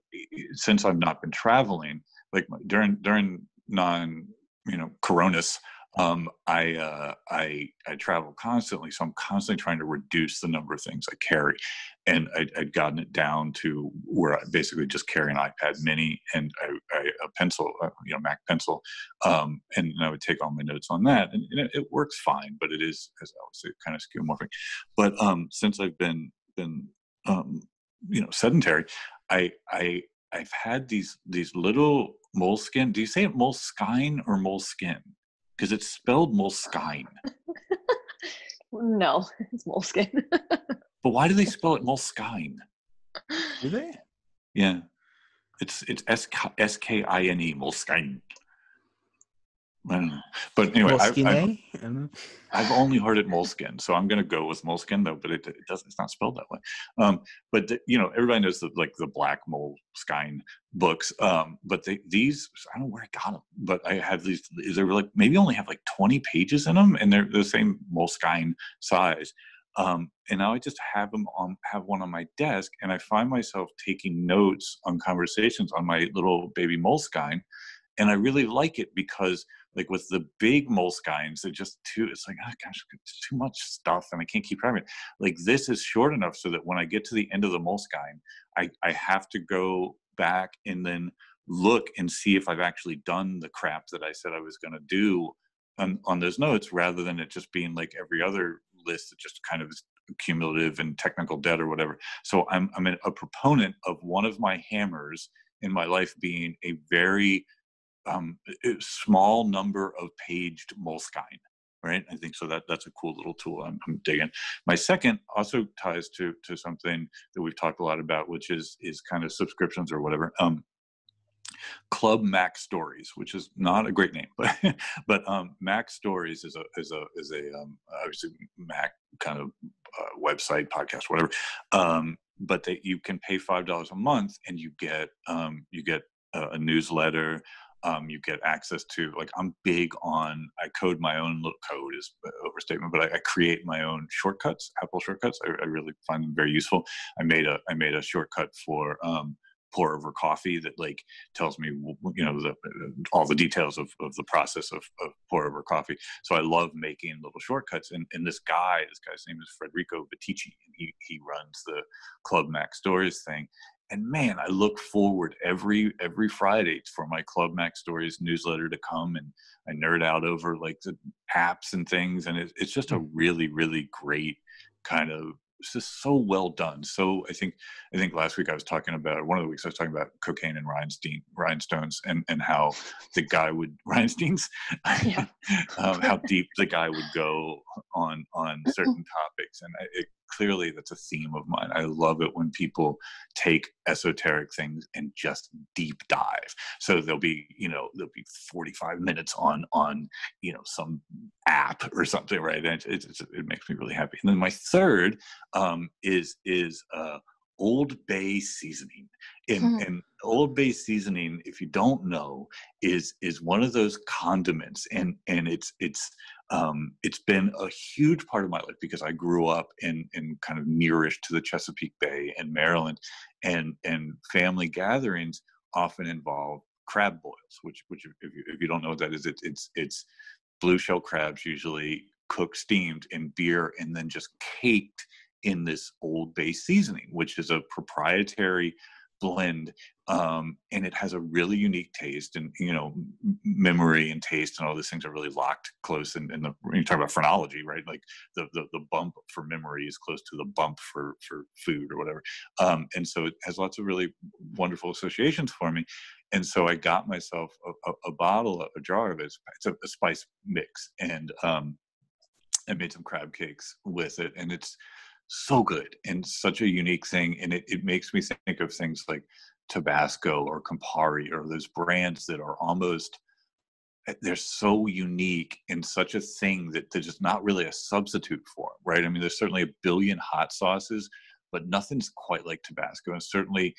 since I've not been traveling, like during during non, you know, coronas um, I, uh, I I travel constantly, so I'm constantly trying to reduce the number of things I carry, and I, I'd gotten it down to where I basically just carry an iPad Mini and a pencil, uh, you know, Mac pencil, um, and, I would take all my notes on that, and, and it, it works fine, but it is, as I would say, kind of skeuomorphic. But um, since I've been been um, you know sedentary, I I I've had these these little moleskin. Do you say it moleskine or moleskin? Because it's spelled moleskine. [LAUGHS] no [LAUGHS] it's moleskin [LAUGHS] But why do they spell it Moleskine? Do they? Yeah, it's it's S S K I N E Moleskine. I don't know. But anyway, I've, I've, I've only heard it Moleskine, so I'm going to go with Moleskine though. But it, it doesn't. It's not spelled that way. Um, but the, you know, everybody knows the like the Black Moleskine books. Um, but they, these, I don't know where I got them, but I have these. They were like maybe only have like 20 pages in them, and they're the same Moleskine size. Um, and now I just have them on have one on my desk, and I find myself taking notes on conversations on my little baby Moleskine, and I really like it because like with the big Moleskines, it just too it's like oh gosh, too much stuff, and I can't keep track it. Like this is short enough so that when I get to the end of the Moleskine, I I have to go back and then look and see if I've actually done the crap that I said I was going to do on, on those notes rather than it just being like every other list that just kind of is cumulative and technical debt or whatever. So I'm I'm a proponent of one of my hammers in my life being a very um, small number of paged Moleskine. Right, I think so. That that's a cool little tool. I'm, I'm digging. My second also ties to to something that we've talked a lot about, which is is kind of subscriptions or whatever. Um, Club Mac Stories, which is not a great name, [LAUGHS] but but um, Mac Stories is a is a is a um, obviously Mac kind of uh, website podcast whatever. Um, but that you can pay five dollars a month and you get um, you get a, a newsletter. Um, you get access to like I'm big on I code my own little code is overstatement, but I, I create my own shortcuts, Apple shortcuts. I, I, really find them very useful. I made a I made a shortcut for um, pour over coffee that like tells me you know the, all the details of, of the process of, of pour over coffee so i love making little shortcuts and, and this guy this guy's name is federico Viticci and he, he runs the club mac stories thing and man i look forward every every friday for my club mac stories newsletter to come and i nerd out over like the apps and things and it, it's just a really really great kind of it's just so well done. So I think I think last week I was talking about one of the weeks I was talking about cocaine and rhinestone rhinestones and and how the guy would [LAUGHS] rhinestones yeah. [LAUGHS] um, how [LAUGHS] deep the guy would go on on certain topics and it, clearly that's a theme of mine. I love it when people take esoteric things and just deep dive. So there'll be, you know, there'll be 45 minutes on on, you know, some app or something, right? And it, it, it makes me really happy. And then my third um, is is uh, Old Bay seasoning. And, hmm. and Old Bay seasoning, if you don't know, is is one of those condiments, and and it's it's um, it's been a huge part of my life because I grew up in in kind of nearish to the Chesapeake Bay in Maryland, and and family gatherings often involve crab boils, which which if you, if you don't know what that is, it, it's it's blue shell crabs usually cooked steamed in beer and then just caked in this Old Bay seasoning, which is a proprietary blend um, and it has a really unique taste and you know memory and taste and all these things are really locked close in the when you talk about phrenology right? Like the, the, the bump for memory is close to the bump for for food or whatever. Um, and so it has lots of really wonderful associations for me. And so i got myself a, a, a bottle a jar of it. It's a, a spice mix and um, i made some crab cakes with it. And it's so good and such a unique thing. And it, it makes me think of things like Tabasco or Campari or those brands that are almost eh, they're so unique and such a thing that there's just not really a substitute for right? I mean, there's certainly a billion hot sauces, but nothing's quite like Tabasco. And certainly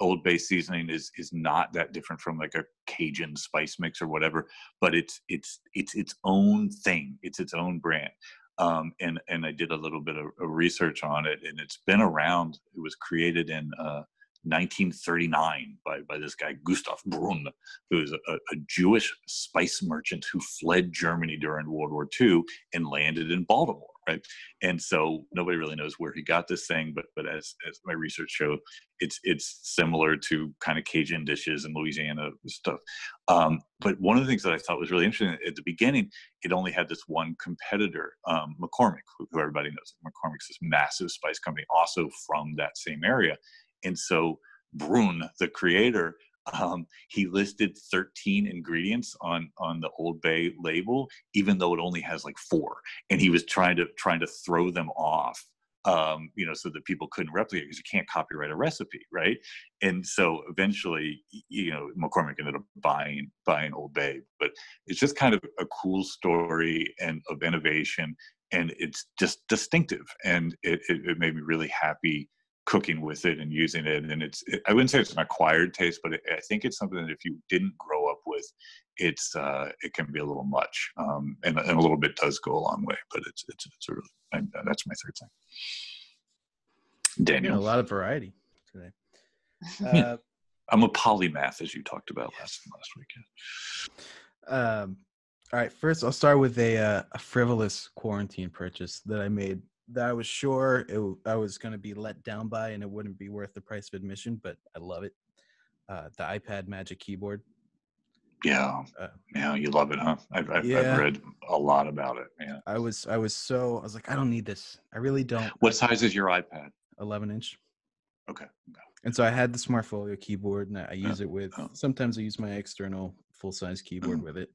Old Bay seasoning is is not that different from like a Cajun spice mix or whatever, but it's it's it's its own thing. It's its own brand um, and and I did a little bit of, research on it, and it's been around. It was created in uh, 1939 by by this guy Gustav Brunn, who is a, a, Jewish spice merchant who fled Germany during World War II and landed in Baltimore right? And so nobody really knows where he got this thing, but but as as my research showed, it's it's similar to kind of Cajun dishes and Louisiana stuff. Um, but one of the things that I thought was really interesting at the beginning, it only had this one competitor, um, McCormick, who, who everybody knows. McCormick's this massive spice company, also from that same area, and so Brunn, the creator, um, he listed 13 ingredients on on the Old Bay label, even though it only has like four, and he was trying to trying to throw them off um, you know, so that people couldn't replicate because you can't copyright a recipe, right? And so eventually, you know, McCormick ended up buying buying Old Bay, but it's just kind of a cool story and of innovation, and it's just distinctive, and it, it, it made me really happy cooking with it and using it and it's it, i wouldn't say it's an acquired taste but it, i think it's something that if you didn't grow up with it's uh it can be a little much um and, and a little bit does go a long way but it's it's it's a really I, that's my third thing. Daniel a lot of variety today. [LAUGHS] Uh, i'm a polymath as you talked about last last week um all right first i'll start with a uh, a frivolous quarantine purchase that i made that I was sure it, I was going to be let down by and it wouldn't be worth the price of admission, but I love it. Uh, the iPad Magic Keyboard. Yeah, uh, yeah, you love it, huh? I've, I've, yeah. I've, read a lot about it. Yeah, I was, I was so, I was like, I don't need this. I really don't. What size is your iPad? Eleven inch. Okay. And so I had the Smartfolio keyboard, and I, use it with. Oh. Sometimes I use my external full size keyboard with it,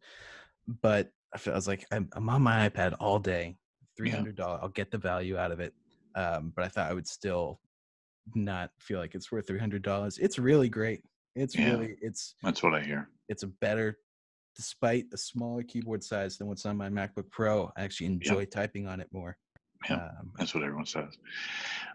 but I was like, I'm, I'm on my iPad all day three hundred dollars. Yeah. I'll get the value out of it, um, but I thought I would still not feel like it's worth three hundred dollars. It's really great. It's yeah. really it's. That's what I hear. It's a better, despite a smaller keyboard size than what's on my MacBook Pro. I actually enjoy typing on it more. Yeah, um, that's what everyone says.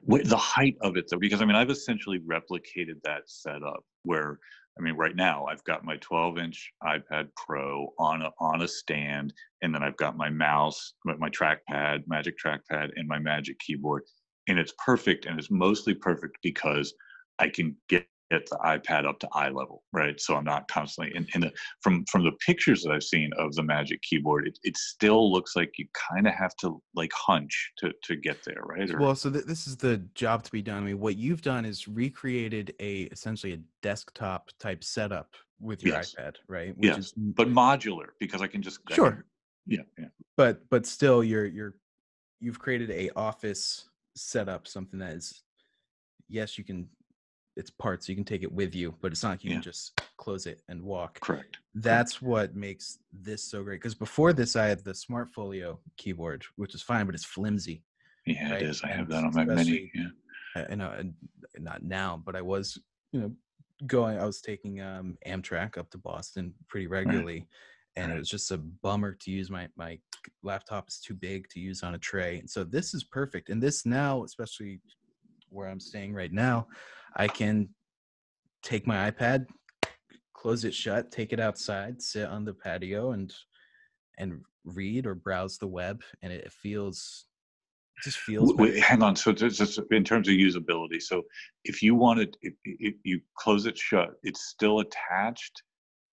The height of it, though, because I mean, I've essentially replicated that setup where I mean, right now I've got my 12 inch iPad Pro on a, on a stand, and then I've got my mouse, my trackpad, Magic Trackpad, and my Magic Keyboard, and it's perfect. And it's mostly perfect because I can get get the iPad up to eye level, right? So I'm not constantly in, in the, from from the pictures that I've seen of the Magic Keyboard, it, it still looks like you kind of have to like hunch to to get there, right? Or, well, so th- this is the job to be done. I mean, what you've done is recreated a essentially a desktop type setup with your yes. iPad, right? Which yes, is, but modular because I can just sure, can, yeah, yeah. But but still, you're you're you've created a office setup, something that is yes, you can it's parts. So you can take it with you, but it's not like you yeah. can just close it and walk. Correct. That's Correct. what makes this so great. Because before this, I had the Smart Folio keyboard, which is fine, but it's flimsy. Yeah, right? it is. I and have that on my mini. Yeah. You know, not now, but I was, you know, going. I was taking um, Amtrak up to Boston pretty regularly, right. and it was just a bummer to use my my laptop is too big to use on a tray. And so this is perfect. And this now, especially where I'm staying right now, I can take my iPad, close it shut, take it outside, sit on the patio, and and read or browse the web, and it feels it just feels. Wait, hang on. So just, just, in terms of usability, so if you wanted, if, if you close it shut, it's still attached,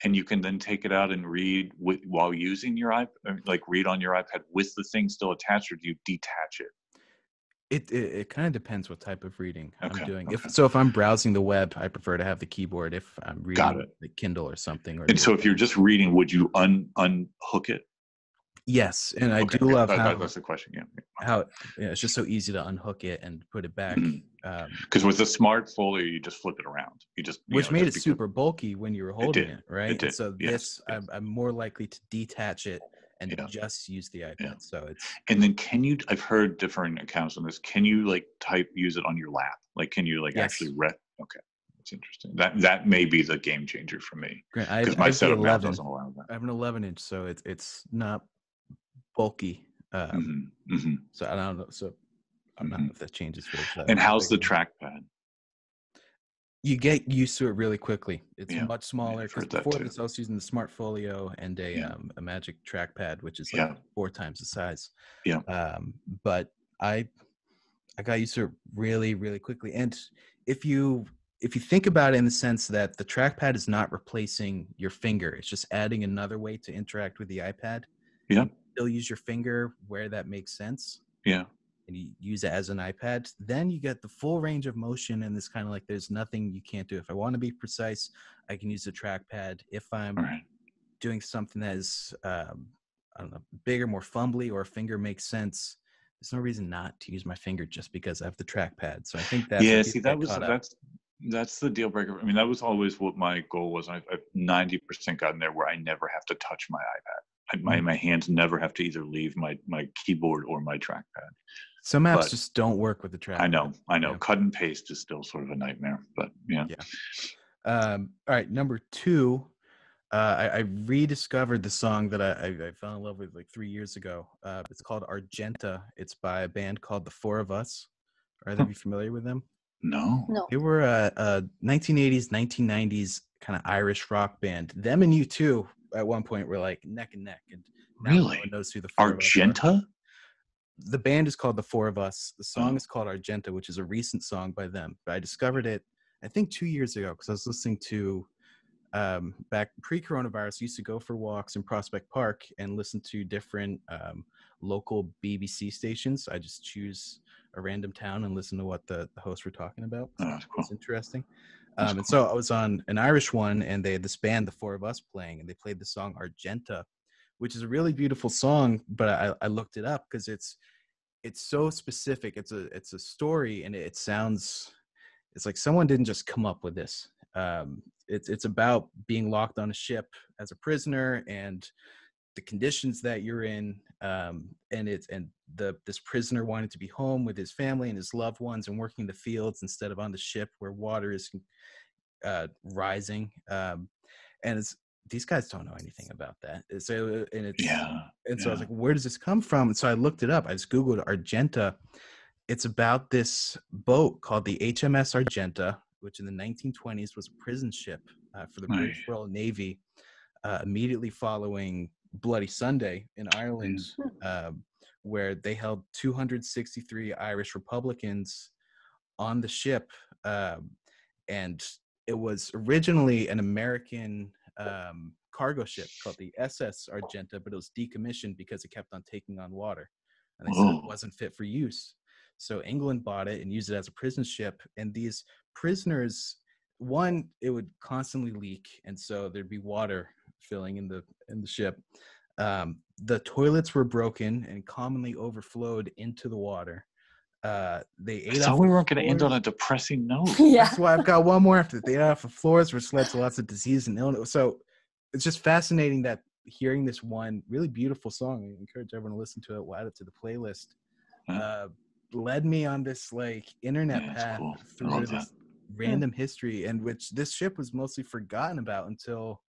and you can then take it out and read with, while using your iPad, like read on your iPad with the thing still attached, or do you detach it? It it, it kind of depends what type of reading okay, I'm doing. Okay. If so, if I'm browsing the web, I prefer to have the keyboard. If I'm reading the Kindle or something, or and so if you're just reading, would you un unhook it? Yes, and I okay, do love that, how that's the question. Yeah, how yeah, it's just so easy to unhook it and put it back. Because mm-hmm. um, with the Smartfolio, you just flip it around. You just you which know, made it super bulky when you were holding it, it right? It so yes, this, yes. I'm, I'm more likely to detach it and yeah. just use the iPad. Yeah. So it's and then can you? I've heard different accounts on this. Can you like type use it on your lap? Like can you like yes. actually read? Okay, that's interesting. That that may be the game changer for me because my setup now doesn't allow that. I have an 11 inch, so it's it's not bulky. Um, mm-hmm. Mm-hmm. So I don't know. So I'm not mm-hmm. if that changes for. And how's the trackpad? You get used to it really quickly. It's yeah. much smaller because yeah, before this, I was using the Smart Folio and a yeah. um, a Magic Trackpad, which is like four times the size. Yeah. Um, but I I got used to it really, really quickly. And if you if you think about it in the sense that the trackpad is not replacing your finger, it's just adding another way to interact with the iPad. Yeah. Still use your finger where that makes sense. Yeah and you use it as an iPad, then you get the full range of motion. And it's kind of like there's nothing you can't do. If I want to be precise, I can use the trackpad. If I'm right. doing something that is, um, I don't know, bigger, more fumbly, or a finger makes sense, there's no reason not to use my finger just because I have the trackpad. So I think that's yeah. See, that was that's that's the deal breaker. I mean, that was always what my goal was. I've ninety percent gotten there where I never have to touch my iPad I, my my hands never have to either leave my my keyboard or my trackpad. Some apps But- just don't work with the track. I know, I know. Yeah. Cut and paste is still sort of a nightmare, but yeah. Yeah. Um, all right, number two, uh, I, I rediscovered the song that I, I, I fell in love with like three years ago. Uh, it's called Argenta. It's by a band called The Four of Us. Are either of you familiar with them? No. No. They were a, a 1980s, 1990s kind of Irish rock band. Them and U2 at one point were like neck and neck. And now no one knows who the Four of Us are. Argenta? The band is called the four of us. The song Oh. is called argenta which is a recent song by them. But i discovered it i think two years ago because i was listening to um, back pre-coronavirus I used to go for walks in prospect park and listen to different um, local bbc stations. I just choose a random town and listen to what the, the hosts were talking about. Oh, cool. it's interesting. Um, and so i was on an irish one and they had this band the four of us playing and they played the song argenta which is a really beautiful song but i, I looked it up because it's it's so specific it's a it's a story and it sounds it's like someone didn't just come up with this um, it's it's about being locked on a ship as a prisoner and the conditions that you're in um, and it's and the this prisoner wanted to be home with his family and his loved ones and working the fields instead of on the ship where water is uh, rising um, and it's these guys don't know anything about that so and it's Yeah. and so I was like, where does this come from? And so I looked it up. I just Googled Argenta. It's about this boat called the HMS Argenta, which in the 1920s was a prison ship uh, for the British Royal Navy, uh, immediately following Bloody Sunday in Ireland, um, where they held 263 Irish Republicans on the ship. Um, and it was originally an American um, cargo ship called the SS Argenta, but it was decommissioned because it kept on taking on water. And they said it wasn't fit for use. So England bought it and used it as a prison ship. And these prisoners, one, it would constantly leak, and so there'd be water filling in the in the ship. Um, the toilets were broken and commonly overflowed into the water. Uh, they I ate thought off we weren't going to end on a depressing note. [LAUGHS] yeah. That's why I've got one more after that they ate off of floors, which led to lots of disease and illness. So it's just fascinating that hearing this one really beautiful song. I encourage everyone to listen to it. We'll add it to the playlist. Yeah. Uh, led me on this like internet Yeah, path cool. Through this that. random history, and which this ship was mostly forgotten about until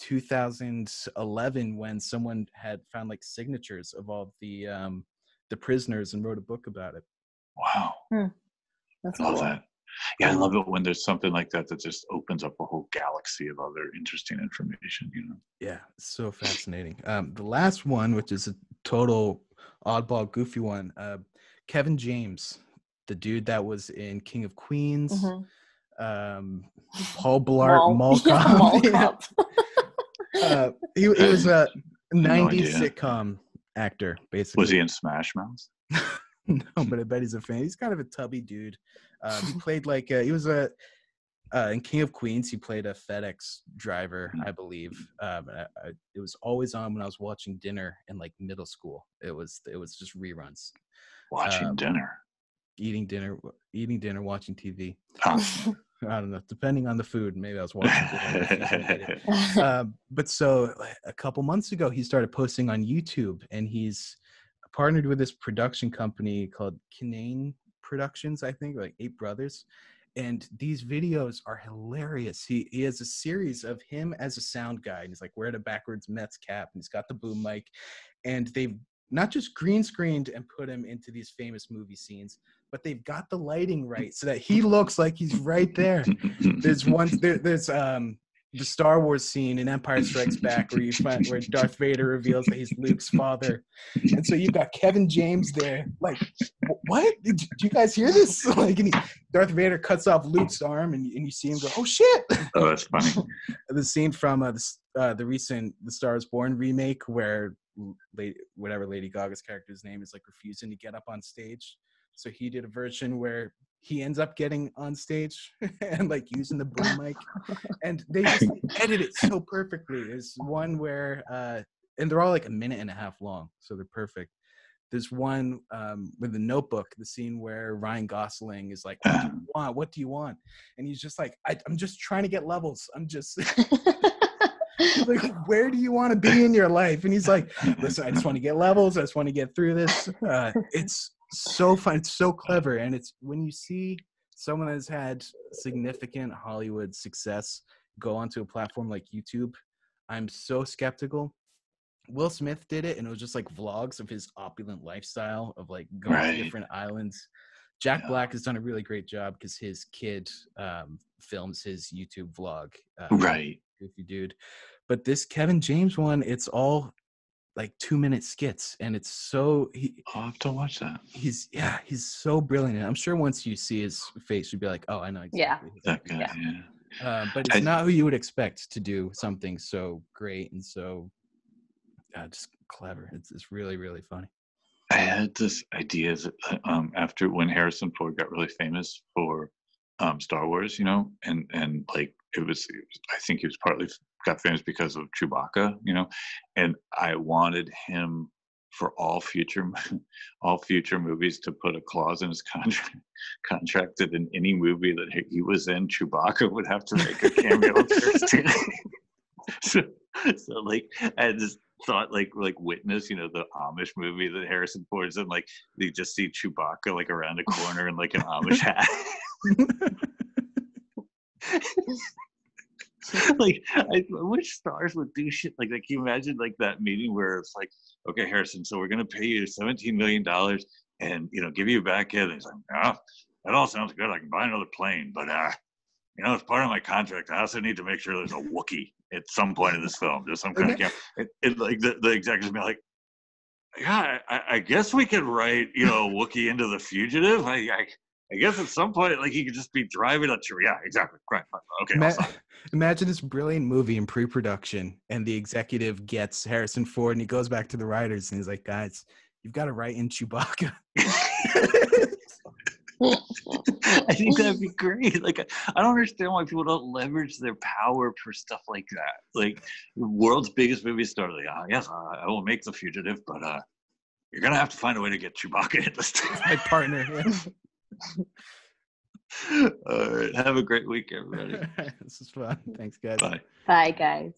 2011 when someone had found like signatures of all the um, the prisoners and wrote a book about it. Wow. That's I love cool. that. Yeah, I love it when there's something like that that just opens up a whole galaxy of other interesting information, you know. Yeah, so fascinating. Um, the last one, which is a total oddball, goofy one, uh, Kevin James, the dude that was in King of Queens, Mhm. um, Paul Blart, Mall- [LAUGHS] Mall yeah, Mall [LAUGHS] Yeah. Cop. Uh, he, he was a [LAUGHS] 90s idea. sitcom actor, basically. Was he in Smash Mouth? [LAUGHS] no, but I bet he's a fan. He's kind of a tubby dude. Uh, he [LAUGHS] played like uh, he was a uh, in King of Queens. He played a FedEx driver, Hmm. I believe. Um, I, I, it was always on when I was watching dinner in like middle school. It was it was just reruns, Watching Um, dinner. eating dinner, eating dinner, watching TV. Oh. [LAUGHS] I don't know, depending on the food. Maybe I was watching. um, but so a couple months ago, he started posting on YouTube, and he's partnered with this production company called Kinane Productions, I think, like Eight Brothers. And these videos are hilarious. He he has a series of him as a sound guy, and he's like wearing a backwards Mets cap, and he's got the boom mic, and they've not just green screened and put him into these famous movie scenes, but they've got the lighting right so that he looks like he's right there [LAUGHS] there's one there, there's um the Star Wars scene in Empire Strikes Back where you find where Darth Vader reveals that he's Luke's father, and so you've got Kevin James there. Like, "Wh- what? Did, you guys hear this? [LAUGHS] Like, and he, Darth Vader cuts off Luke's arm, and, and you see him go, "Oh shit!" [LAUGHS] oh, that's funny. the scene from uh, the uh, the recent The Star Is Born remake where lady, whatever Lady Gaga's character's name is like refusing to get up on stage. So he did a version where he ends up getting on stage [LAUGHS] and like using the boom mic, [LAUGHS] and they just edit it so perfectly. There's one where, uh, and they're all like a minute and a half long, so they're perfect. There's one um, with the Notebook, the scene where Ryan Gosling is like, "What do you [CLEARS THROAT] want? What do you want?" And he's just like, I, "I'm just trying to get levels. I'm just." [LAUGHS] like, where do you want to be in your life? And he's like, listen, I just want to get levels. I just want to get through this. Uh, it's so fun. It's so clever. And it's when you see someone that's had significant Hollywood success go onto a platform like YouTube, I'm so skeptical. Will Smith did it, and it was just like vlogs of his opulent lifestyle of like going Right. to different islands. Jack Yeah. Black has done a really great job because his kid um, films his YouTube vlog. Uh, Right. goofy dude. But this Kevin James one, it's all like two minute skits, and it's so he I'll have to watch that. he's yeah he's so brilliant. And I'm sure once you see his face, you'd be like, oh, I know Yeah. exactly. who That that guy, is." yeah. Uh, but it's I- not who you would expect to do something so great and so uh, just clever. It's it's really really funny. I had this idea that uh, um, after when Harrison Ford got really famous for um, Star Wars, you know, and and like it was, it was, I think he was partly f- got famous because of Chewbacca, you know, and I wanted him for all future [LAUGHS] all future movies to put a clause in his contract [LAUGHS] contract that in any movie that he- was in, Chewbacca would have to make a cameo [LAUGHS] so, so like I just thought like like witness you know the amish movie that harrison ford's in like you just see chewbacca like around a corner in like an amish hat [LAUGHS] like [LAUGHS] I wish stars would do shit like like you imagine like that meeting where it's like okay harrison so we're gonna pay you 17 million dollars and you know give you a back end and he's like oh, that all sounds good i can buy another plane but uh you know, as part of my contract, I also need to make sure there's a Wookiee at some point in this film. There's some kind of camp. It, it, like the, the executives be like, yeah, I, I guess we could write, you know, Wookiee into the fugitive. I, I, I guess at some point, like he could just be driving a tree. Yeah, exactly. Right. Okay. Ma- [LAUGHS] Imagine this brilliant movie in pre-production, and the executive gets Harrison Ford, and he goes back to the writers, and he's like, "Guys, you've got to write in Chewbacca." [LAUGHS] I think that'd be great. Like, I don't understand why people don't leverage their power for stuff like that. Like, world's biggest movie star, like, ah, yes, I, I will make the fugitive, but uh, you're gonna have to find a way to get Chewbacca in this. My partner. [LAUGHS] All right, have a great week, everybody. [LAUGHS] this is fun. Thanks, guys. Bye. Bye, guys.